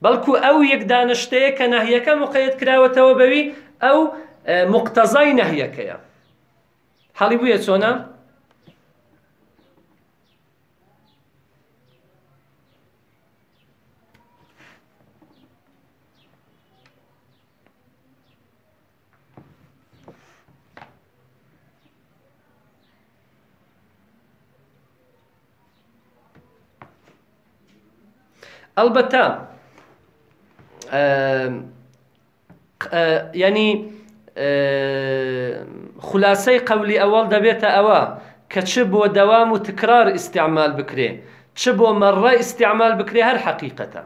بەڵکو ئەو یەک دانشتەیە کە نەهیەکە مقەت کراوەتەوە بەوی ئەو مقتەزای نەهیەکەیە. حەڵی بووە چۆنە؟ ئەلبەتە ینی خولاسەی قەولی ئەوەڵ دەبێتە ئەوە کە چ بۆ دەوام و تکرار ئیسیعمال بکرێ. چ بۆ مەڕە ئیسیعمال بکرێ هەر حەقیقەتە.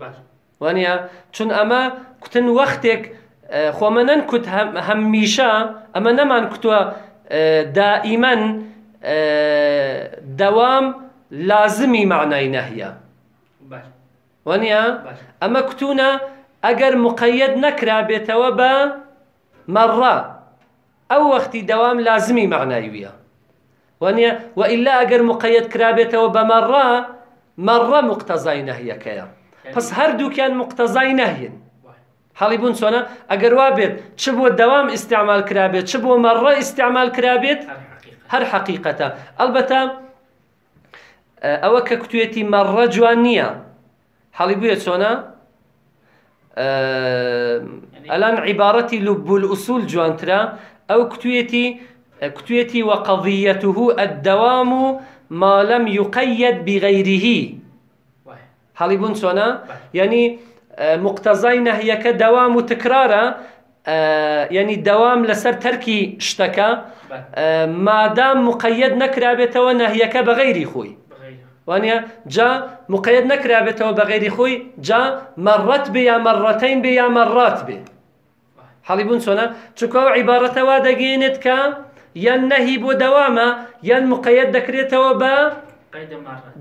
بله وانە چون ئەمە کوتن وەختێک اه، خۆمە نەن کوت هەم- هەمیشە ئەمە نەمان کوتووە دائیمەن دەوام لازمی معنای نەهە وەنیە بله ئەمە کتونە ئەگەر مقەد نەکرا بێتەوە بە مەڕە ئەو وەختی دەوام لازمی معناویە وەنیە وئیلا ئەگەر مقەد کرابێتەوە بە مەڕە مەڕە مقتەزای نەهیەکەیە پس هەردووکیان مقتەزای نەهین بله حەڵی بوون چۆنە ئەگەر وا بێت چ بۆ دەوام ئیسیعمال کرابێت چ بۆ مەڕە ئیسیعمال کرابێت هر حقيقة. هەر حەقیقەتە ئەلبەتە ئەوە کە کوێتی مەڕە جوان نییە حەڵی بووە چۆنە ئەلان عیبارەتی لوبول ئوسول جوانترا؟ ئەو کتوێتی کتوێتی وەقەضیەته ئەدەوام و ما لم يقيد بغيره. حەڵی بوون چۆنە یعنی مقتەزای نەهیەکە دەوام و تکرارە یعنی دەوام لەسەر تەرکی شتەکە بله مادام مقەد نەکرابێتەوە نەهیەکە بە غەیری خۆی وانە جا مقەد نەکرابێتەوە بە غەیری خۆی جا مەڕەت بێ یا مەڕەتەین بێ یا مەڕات بێ. حەڵی بوون چۆنە؟ چکە عیبارەتەوە دەگەێنێت کە یان نەهی بۆ دەوامە یان مقەد دەکرێتەوە بە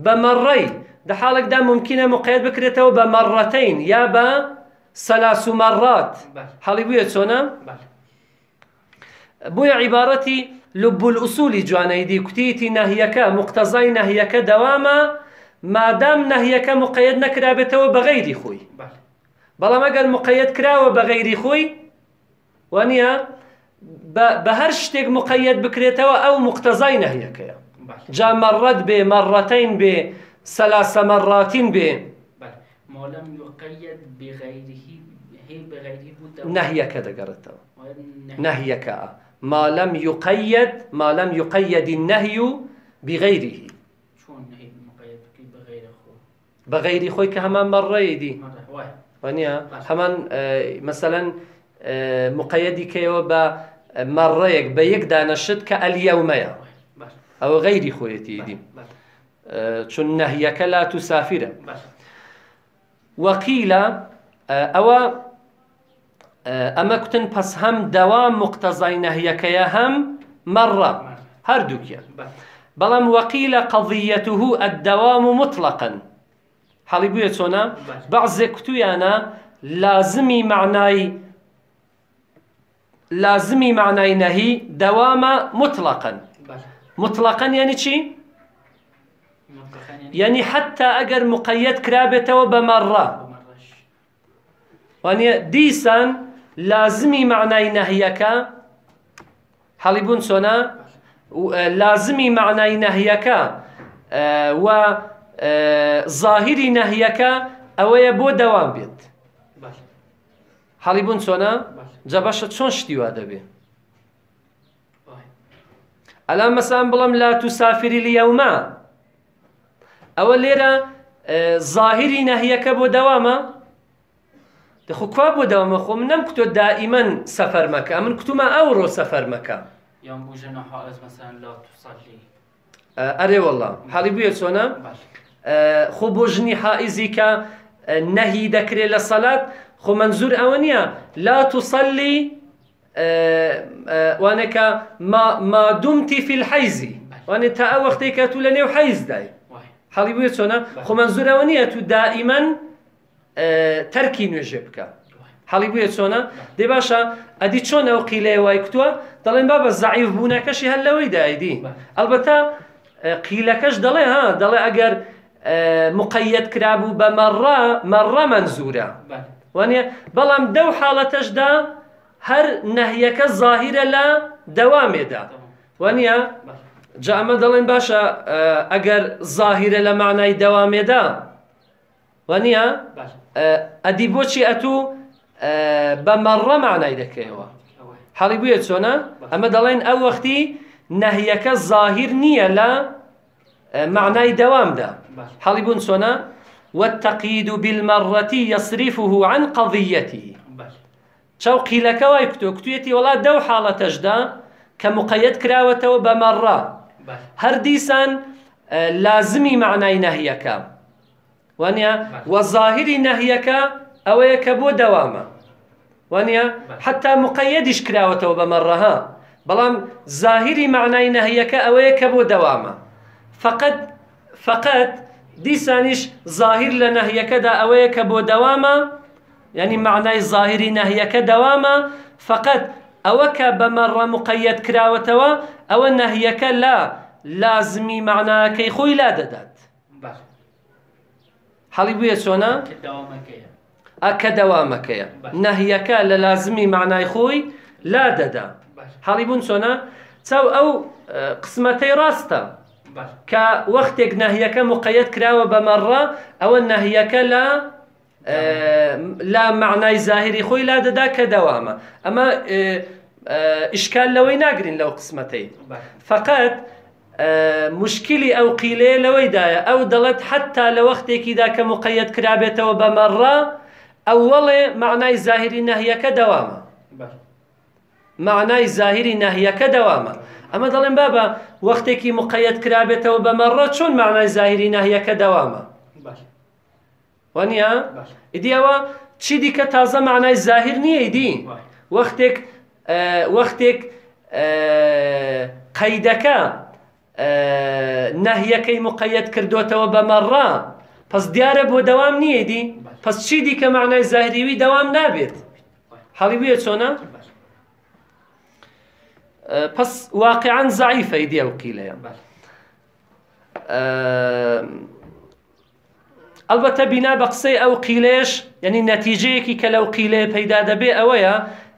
بە مەڕەی. لە حاڵێکدا ممکنە مقەد بکرێتەوە بە مەڕەتەین یا بە سەلاس و مەڕات. حەڵی بووە چۆنە؟ بۆیە عیبارەتی لب الأسولی جوانەیدی کوتیتی نەهیەکە مقتەزای نەهیەکە دەوامە مادام نەهیەکە مقەد نەکرابێتەوە بە غەیری خۆی بله. بەڵام ئەگەر مقەد کراوە بە غەیری خۆی وانە بە هەر شتێک مقەد بکرێتەوە ئەو مقتەزای نەهیەکەیە بله. جا مەڕەت بێ مەڕەتەین بێ سەلاسە مەڕاتین بێ بله. ما لم يقيد بغيره هي بغيره نەهیەکە دەگەڕێتەوە والنهي- نهيك. ما لم يقيد ما لم يقيد النهي بغيره. شلون نهي مقيد بك بغير أخوه. بغير خوي كهمان مرة يدي. ونيا همان آه، مثلا آه، مقيدي كيو با مرة يك بيك دانشت بله أو غير خويتي يدي. آه، چون نهيك لا تسافر. وقيل آه، أو آه، أما كتن بس هم دوام نهيك يا هم مرة. بله. بەڵام وەقیلە قەضیەته ئەدەوام و مطلقن حەڵی بووە چۆنا؟ بەعزێک کتویانە لازمی معنای لازمی معنای نەهی دەوامە مطلقن بله. مطلقن یعنی چی؟ مطلقا يعني یعنی حتا ئەگەر مقەت کرابێتەوە بە مەڕە وانە دیسان لازمی معنای نەهیەکە؟ هەڵیبوون چۆنا لازمی معنای نەهیەکە و زاهری نەهیەکە ئەوەیە بۆ دەوام بێت. هەڵیبوون چۆنا جە بەشە چۆن شتیوا دەبێ؟ ئەلام مەسان بڵم لا تو سافری لیەوما ئەوە لێرە زاهری نەهیەکە بۆ دەوامە؟ دەخۆ کوا بۆ دەوامە خۆ من نەم کتۆ دائیمەن سەفەر مەکە من کتومە ئەوڕۆ سەفەر مەکە يوم بوجنا حائز مثلا لا تصلي. ئەرێ وەڵام حەڵی بووە چۆنە بله. خۆ بۆ ژنی حائزی کە نەهی دەکرێت لە سەلات خۆ منزور ئەوە نییە. لا توسەلی وانەکە مادومتی فی الحەیزی وانێت تا ئەو وەختەی کە تو لە نێو حەیزدای واحد حەڵی بووە چۆنە خۆ منزور ئەوە نییە تو دائیمەن تەرکی نوێژێ بکە. حەڵی بووە چۆنە؟ دێ باشە ئەدی چۆن ئەو قیلەیە وای کتووە؟ دەڵێن با بە زعیف بوونەکەشی هەر لەوەی دایدی ئەلبەتە قیلەکەش دەڵێ ها دەڵێ ئەگەر مقەت کرابوو بە مەڕە مەڕە منزورە. وانە بەڵام دەو حاڵەتەشدا هەر نەهیەکە ظاهرە لە دەوامێدا وانە جامە دەڵێن باشە ئەگەر ظاهرە لە معنای دەوامێدا بله ئەدی بۆچی ئەتوو بە مەڕە معنای دەکەیەوە حەڵی بووە چۆنە ئەمە دەڵێن ئەو وەختی نەهیەکە ظاهر نییە لە معنای دەوامدا بله حەڵی بوون چۆنە والتقييد بالمرة يصرفه عن قضيته چاو قیلەکە وای کتۆ کتوێتی وڵات دەو حاڵەتەشدا کە مقەت کراوەتەوە بە مەڕە آه، لازمی معنای نەهیەکە وانە وەظاهری نەهیەکە ئەوەیە کە بۆ دەوامە وانە حتا مقەدیش کراوەتەوە بە مەڕەها بەڵام زاهری معنای نەهیەکە ئەوەیە کە بۆ دەوامە فقط فقط دیسانیش ظاهر لە نەهیەکەدا ئەوەیە کە بۆ دەوامە ینی معنای ظاهری نەهیەکە دەوامە فقط ئەوە کە بەمەڕە مقەت کراوەتەوە ئەوە نەهیەکە لا. لازمی معناکەی خۆی لا دەدات باش حەڵی بووە داوامەکەیە. ئەکە دەوامەکەیە. نەهیەکە لە لازمی معنای خۆی لا دەدا. حەڵی بوون چۆنە؟ چاو ئەو قسمەتەی ڕاستە. کە وەختێک نەهیەکە مقەت کراوە بەمەڕە ئەوە نەهیەکە لە لا معنای زاهری خۆی لا دەدا کە دەوامە ئەمە آه، آه، ئیشکال لەوەی ناگرین لەو قسمەتەی. باش. فقط مشکلی ئەو قیلەیە لەوەیدایە ئەو دەڵێت حتا لە وەختێکیدا کە مقەت کرابێتەوە بەمەڕە ئەوەڵێ معنای زاهری نەهیەکە دەوامە. معنای زاهری نەهیەکە دەوامە. ئەمە دەڵێن بابە وەختێکی مقەت کرابێتەوە بەمەڕە چۆن معنای زاهری نەهیەکە دەوامە؟ وانە ئیدیەوە چی دیکە تازە معنای زاهر نییە ئیدی. وەختێک وەختێک قەیدەکە نەهیەکەی مقەت کردوتەوە بەمەڕە پس دیارە بۆ دەوام نییە دی؟ پس چی دیکە معنای زاهریوی دەوام نابێت؟ حەڵی بووە چۆنە؟ پس واقعا زعیفە قیلەیە. باش ئەلبەتە بینا بە قسەی ئەو قیلێش یعنی نەتیجەیەکی کە لەو قیلەیە پەیدا دەبێ ئەوەیە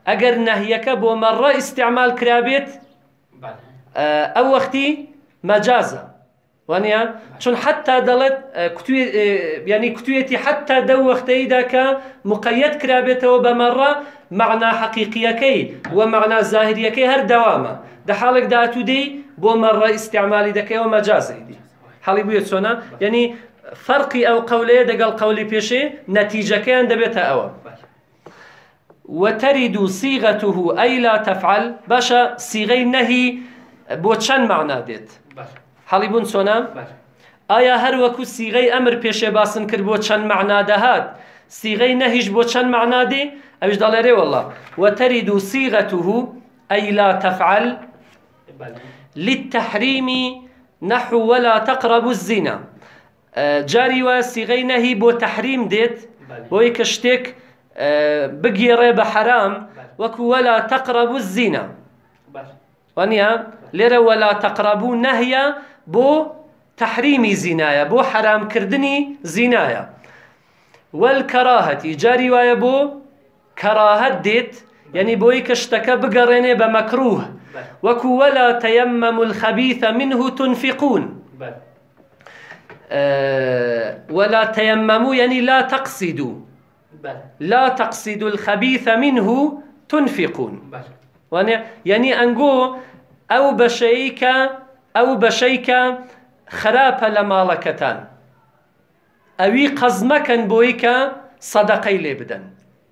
ئەگەر نەهیەکە بۆ مەڕە ئیسیعمال کرابێت ئەو وەختی مەجازە وانە چون حتا دەڵێت ینی کوتوێتی حتا دە وەختەیدا کە مقەت کرابێتەوە بەمەڕە معنا حەقیقیەکەی وە معنا زاهریەکەی هەر دەوامە. دە حاڵێک داتودەی بۆ مەڕە ئیسیعمالی دەکەیەوە مەجازەیدی حاڵی بووە چۆنە؟ یعنی فەرقی ئەو دەگەڵ قەولی پێشێ نەتیجەکەیان دەبێتە ئەوە. باش وترد صيغته أي لا تفعل باشا صيغي نهي بۆ چەند معنا باش حەڵی بوون چۆنا باش ئایا هەر وەکو سیغەی ئەمر پێشێ باسن کرد بۆ چەند معنا دەهات؟ سیغەی نەهیش بۆ چەند معنا دێ ئەوش دەڵێرێ والله. وترد صيغته أي لا تفعل للتحريم نحو ولا تقربوا الزنا جاری وە سیغەی نەهی بۆ تەحریم دێت؟ بله. بۆی کە شتێک آه، بگیێڕێ بە حرام وەکو وەلا تەقربوا الزنا باش وانە لێرە وەلا تەقربوو نەهە بۆ تحریمی زینایە بۆ حرامکردنی زینایە. والکەراهەتی جاری وایە بۆ کەراهەت دێت یعنی بۆی کە شتەکە بگەڕێنێ بە مەکروه. وەکو وەلا الخەبیثە منه تنفقون. آه، ولا تيمموا يعني لا تقصدوا لا تقصدوا الخبيث منه تنفقون. باش وانه يعني أو بشيك خراپ لمالكتان اوي قزمكن بويك صدقي لي بدن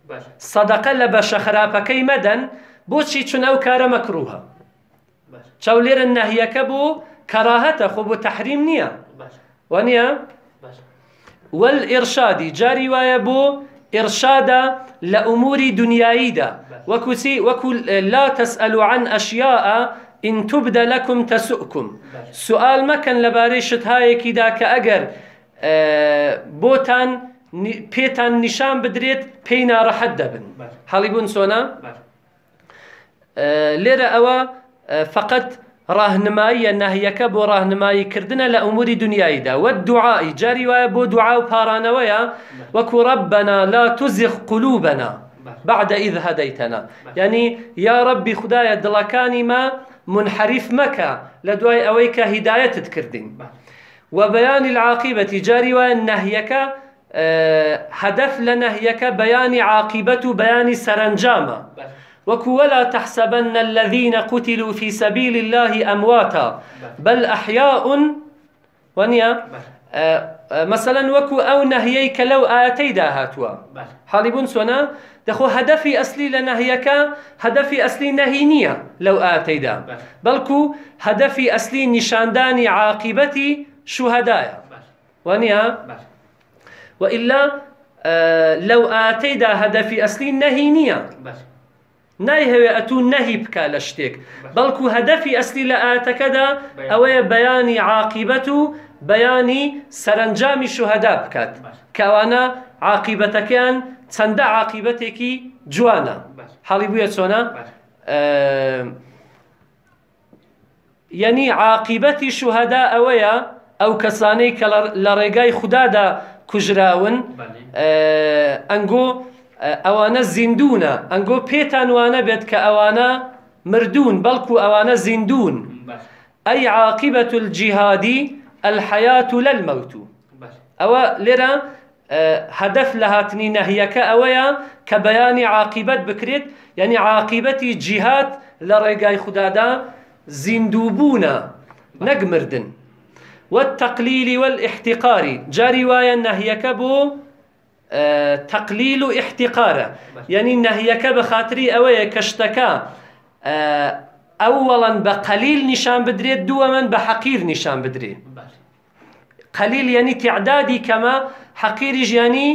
باش صدقه لبش خراپكي مدن بوچی چون أو كار مكروها چاو لير النهيك بو كراهته خو بو تحريم وانيه باش والإرشاد جاري ويا بو إرشاد لأمور دنيايدا وكسي وكل لا تسألوا عن أشياء إن تبد لكم تسؤكم. سؤال ما كان لباريشت هاي كدا كأجر آه بوتان بيتان نشان بدريت بينا رحد دبن باش حاليبون سونا؟ آه، لێرە ئەوە آه، فقط ڕاهنماییە ناهیەکە بۆ ڕاهنماییکردنە لە ئەموری دنیاییدا وە دوعایی جاری وایە بۆ دوعا و پارانەوەیە وەکو لا تزغ قلوبنا بعد إذ هديتنا. يعني يا ربي خدايا دڵەکانی ما منحرف ئەوەی کە هیدایەتت کردین باش وبيان العاقبة جاري والنهيك آه، هدف لنهيك بيان عاقبة بيان سرنجامة. وكو ولا تحسبن الذين قتلوا في سبيل الله أمواتا. بل أحياء ونيا. مثلا وكو أو نهيك لو آتي هاتوا. باش حالبون سونا دخو هدفي أصلي لنهيك هدفي أصلي نهينية لو آتيدا. باش. بلكو هدفي أصلي نشانداني عاقبتي شهدايا. باش ونيا باش وإلا آه لو آتيدا هدفي أصلي نهينية باش نایهەوێ ئەتوو نەهی بکە لە شتێک بەڵکو هەدەفی ئەسلی لە ئاتەکەدا ئەوەیە بەیانی عاقیبەت و بەیانی سەرنجامی شوهدا بکات. کەوانە عاقیبەتەکەیان چەندە عاقیبەتێکی جوانە. حەڵی بووە چۆنە؟ یعنی عاقیبەتی شوهدا ئەوەیە ئەو کەسانەی کە لە- ڕێگای خوددادا کوژراون ئەنگۆ ئە، ئەوانە زیندونە ئەنگۆ پێتان وانە بێت کە ئەوانە مردون بەڵکو ئەوانە زیندون. ئەی عاقبەت الجیهادی الحیات لە المەوت باش. ئەوە لێرە ئە، هەدەف لە هاتنی نەهیەکە ئەوەیە کە بەیانی عاقبەت بکرێت یعنی عاقبەتی جیهات لە ڕێگای خوددادا زیندووبوونە نەک مردن. والتقلیل والإحتقار. جاری وایە نەهیەکە بۆ ئە، تەقلیل و احتقارە یعنی نەهیەکە بە خااتری ئەوەیە بە قەلیل نیشان بدرێت دووەمەن بە حەقیر نیشان بدرێت. باش. قلیل یعنی تعدادی کەمە حەقیری ژیانی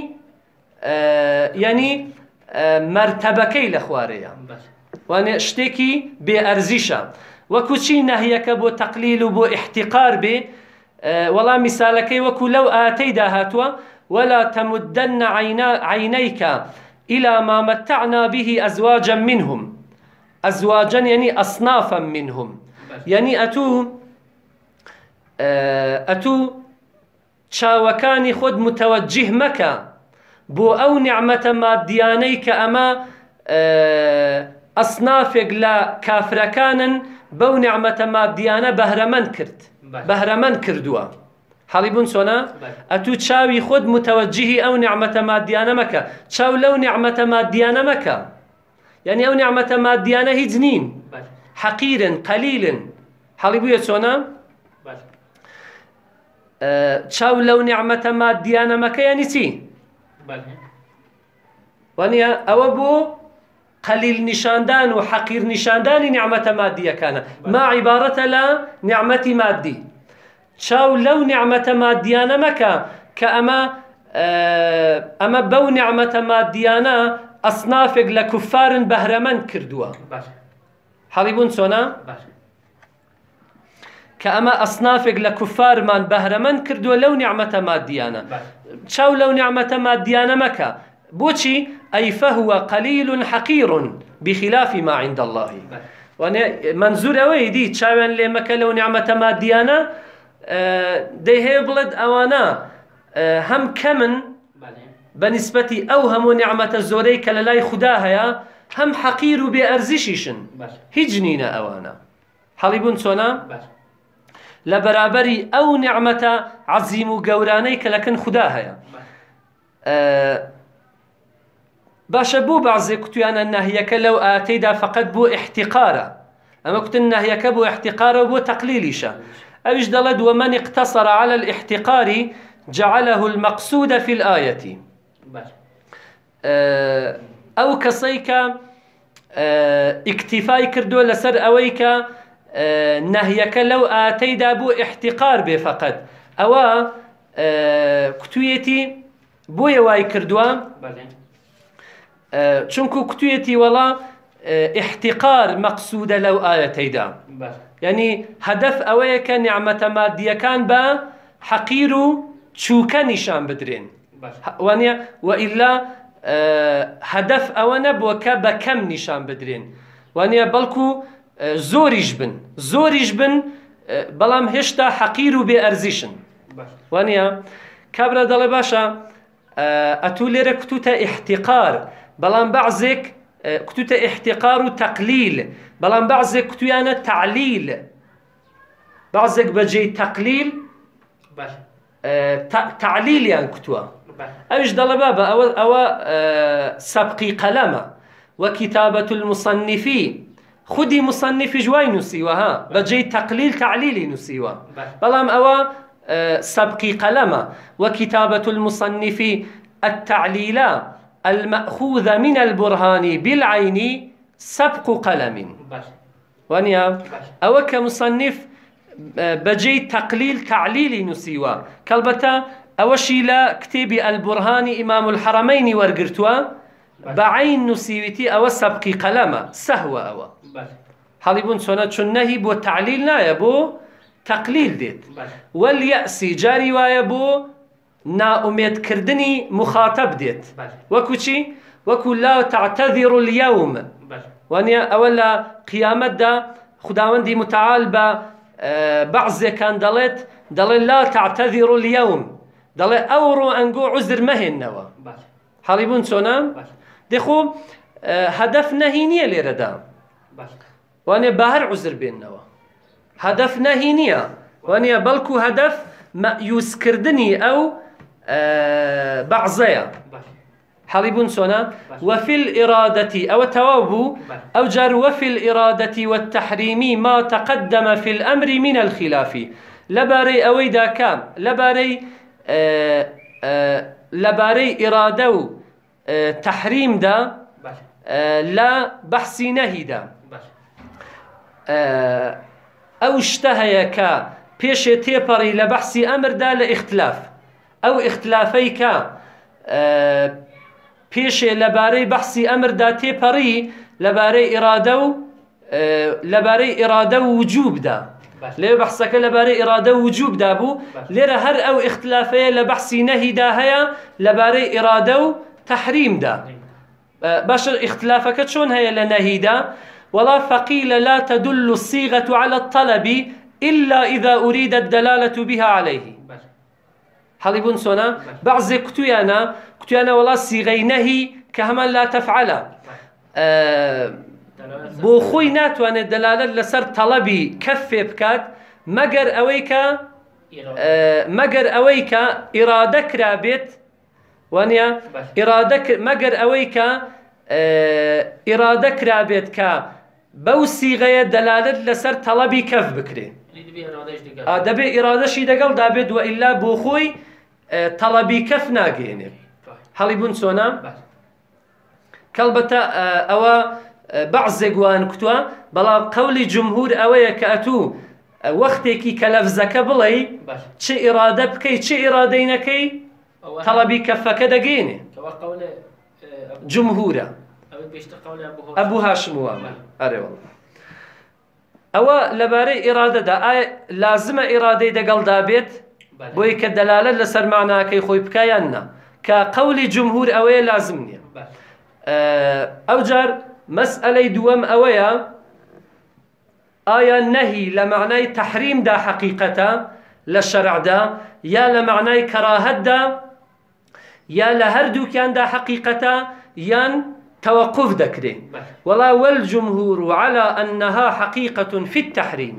ینی مرتبەکەی لە خوارەیە. باش. وانێ شتێکی بێئەرزیشە وەکو چی نەهیەکە بۆ تەقلیل و بۆ احتقار بێ؟ آه، وەڵام میسالەکەی وەکو لەو ئاتەیدا هاتووە ولا تمدن عينيك إلى ما متعنا به أزواجا منهم. أزواجا يعني أصنافا منهم. يعني أتو آه، أتو چاوەکانی خۆت متەوەجه مەکە بۆ ئەو نیعممەتە مادیانەی کە ئەمە ئەسنافێک لە کافرەکانن بەو نیعممەتە مادیانە بەهرەمەند کرد. بەهرەمەند کردووە. بوون چۆنا باش. ئەتوو چاوی خۆت متەوەجهی ئەو نیعممەتە مادیانە مەکە چاو لەو نیعممەتە مادیانە مەکە یعنی ئەو نیعممەتە مادیانە هیچ نین باش. حەقیرن قەلیلن حەڵی بووە چۆنا باش. چاو لەو نیعممەتە مادیانەمەکە ینی چی بەڵێ. وانە ئەوە بۆ قەلیل نیشاندان و حەقیر نیشاندانی نیعممەتە مادیەکانە ما لە نیعممەتی مادی چاو لەو نیعممەتە مادیانە مەکە کە ئەمە ئە، ئەمە بەو نیعممەتە مادیانە ئەسنافێک لە کوفارن بەهرەمەند کردووە باش. حەڵی بوون چۆنا. کە ئەمە ئەسنافێک لە کوفارمان بەهرەمەند کردووە لەو نیعممەتە مادیانە. چاو لەو نیعممەتە مادیانە مەکە. بۆچی؟ فەهوە قەلیل حەقیر بخلاف ما عند الله. منزور ئەوەی دی چاوێن لێ مەکە لەو نیعممەتە مادیانە دەی هەیە بڵێت ئەوانە ئە، هەم کەمن بەڵێ. بەنسبەتی ئەو هەموو نیعممەتە زۆرەی کە لە لای خوددا هەیە هەم حەقیر و بێ ئەرزیشیشن باش. هیچ نینە ئەوانە حەڵی بوون چۆنا باش. لە بەرابەری ئەو نیعممەتە عەزیم و گەورانەی کە لەکن خوددا هەیە. آه، باشە بۆ بازێک کوتویانە نەهیەکە لەو ئاتەیدا فقط بۆ احتقارە ئەمە کوتن نەهیەکە بۆ احتقارە و بۆ تەقلیلیشە ئەوش دەڵێت ومن اقتصر على الاحتقار جعله المقصود في الآية ئەو کەسەی کە ئیکتیفای کردووە لەسەر ئەوەی کە نەهیەکە لەو ئاتەیدا بۆ احتقار بێ فقط. ئەوە آه، کوتویەتی بۆیە وای کردووە؟ چونکو کوتویەتی وەڵا آه، احتقار مەقصودە لەو ئاەتەیدا. یعنی هەدەف ئەوەیە کە نیعممەتە مادیەکان بە حەقیر و چووکە نیشان بدرێن. وانە وئیلا هەدەف ئەوە نەبووە کە بە کەم نیشان بدرێن. وانە بەڵکو زۆریش بن. زۆریش بن بەڵام هێشتا حەقیر و بێ ئەرزیشن. وانە کابرا دەڵێ باشە لێرە کتوتە احتقار بەڵام بەعزێک آه، کتوتە احتقار و تەقلیل. بەڵام بەعزێک کتویانە تعلیل بەعزێک بەجێی تەقلیل تعلیلیان کتووە. ئەوش بابە ئەوە ئەوە آه، سەبقی قەلەمە. وەکیتابەت المصنفی خودی مصنفی جوای نووسیوە ها؟ بەجێی تەقلیل تعلیلی نووسیوە. بەڵام ئەوە آه، سەبقی قەلەمە. وەکیتابەت المصنفی التعليلا المأخوذ من البرهان بالعين سبق قلم. وانيا باش. ئەوە کە مصنف آه، بەجێی تەقلیل تعلیلی نووسیوە. کەلبەتە ئەوەشی لە کتێبی ئەلبورهانی ئیمام الحرمەینی وەرگرتووە بەعین نووسیویتی ئەوە سەبقی قەلەمە سەهوە ئەوە باش. هەڵی بوون چۆنە چون نەهی بۆ تعلیل نایە بۆ تەقلیل دێت وەلیەسی جاری وایە بۆ نائومێدکردنی مخاتەب دێت وەکو چی وەکو لا تعتەذر اليوم. وانە ئەوە لە قیامەتدا خداوەندی متعال بە آه، بەعزێکان دەڵێت دەڵێ لا تعتەذر اليوم. دەڵێ ئەوڕۆ ئەنگۆ عزر مەهێننەوە. حەڵی بوون بله. دەخۆ هەدەف نەهی نییە لێرەدا وانێ بە هەر عزر بێننەوە. هەدەف نەهی نییە. وانە بەڵکو هەدەف مەیوسکردنی ئەو آه، بەعزەیە. حەڵی بوون چۆنا وفي الإرادة أو توابو أو جار وفي الإرادة والتحريم ما تقدم في الأمر من الخلاف لباري أويدا كام لباري لەبارەی ئێرادە و تەحریمدا لە بەحسی نەهیدا. ئەو شتە هەیە کە پێشێ تێپەڕی لە بەحسی ئەمردا لە ئختلاف ئەو ئختلافەی کە پێشێ لەبارەی بەحسی ئەمردا تێپەڕی لەبارەی ئێرادە و لەبارەی ئێرادە و وجوبدا. لێ بەحسەکە لەبارەی ئێرادە و وجوبدا بوو لێرە هەر ئەو ئیختلافەیە لە بەحسی نەهیدا هەیە لەبارەی ئێرادە و تەحریمدا. باش اختلافك شون هي لنهيدا ولا فقيل لا تدل الصيغة على الطلب إلا إذا أريد الدلالة بها عليه. بوون سۆنا؟ بەعزێ کوتویانە کوتیانە وڵا سیغەی نەهی کە هەمان لا تەفعلە دلالة بۆ خۆی ناتوانێت دەلالت لەسەر تەڵەبی کەفێ بکات مەگەر ئەوەی کە مەگەر ئەوەی کە ئیرادە کرابێت وانە مەگەر ئەوەی کە ئیرادە کرابێت کە بەو سیغەیە دەلالت لەسەر تەڵەبی کەف بکرێ. اللي تبي إرادة إيش دقال ئا دەبێ ئیرادەشی دەگەڵ دابێت وە ئللا بۆ خۆی تەڵەبی کەف ناگەێنێ. هەڵی بوون چۆنا کەڵبەتە ئەوە بەعزێگووان کوتووە بەڵام قولی جمهور ئەوەیە کە ئەتوو وەختێکی کەلەفزەکە بڵێ چ ئیرادە بکەی چ ئیرادەینەکەی تەڵەبی کەفەکە دەگەینێ جمهورە. ئەبوو هاشموە ئەرێوەڵە ئەوە لەبارەی ئێرادەدا لازمە ئێرادەی دەگەڵدا بێت بۆی کە دەلالت لە سەرماناکەی خۆی بکیان نا. کە قولی جمهور ئەوەیە لازم نییە ئەو جار مەسئلەی دووەم ئەوەیە ئایا نەهی لە معنای تەحریمدا حەقیقەتە لە شەرعدا یا لە معنای کەراهەتدا یا لە هەردووکیاندا حەقیقەتە یان توقف دەکرێت بله ولا والجمهور على أنها حقيقة في التحريم.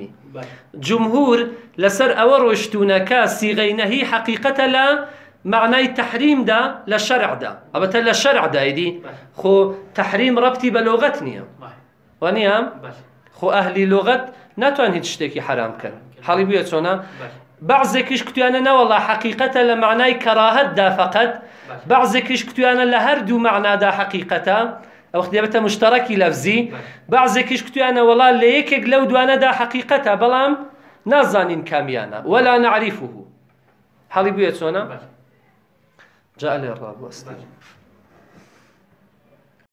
جمهور لسر أو روشتونكا صيغي نهي حقيقة لا. معناي تحريم دا للشرع دا. أبتا للشرع دا يدي. خو تحريم ربطي بلغتني بله ونيام بله خو أهلي لغت ناتوان هیچ شتێکی حرام کردن حەڵی بووە چۆنا بعضێکیش کتویانە نەوەڵا حقیقەتە لە معنای کەراهەتدا فقط. بعضێکیش کتویانە لە هەردوو معنادا حقیقەتە ئەو دەبێتە مشتەڕەکی لەفزی بعضێکیش کتویانە وڵا لە یەکێک لەو دوانەدا حقیقەتە بەڵام نازانین کامیانە وەلا نعریفه حەڵی بووە چۆنا بله جا لێ ڕابوەستی بله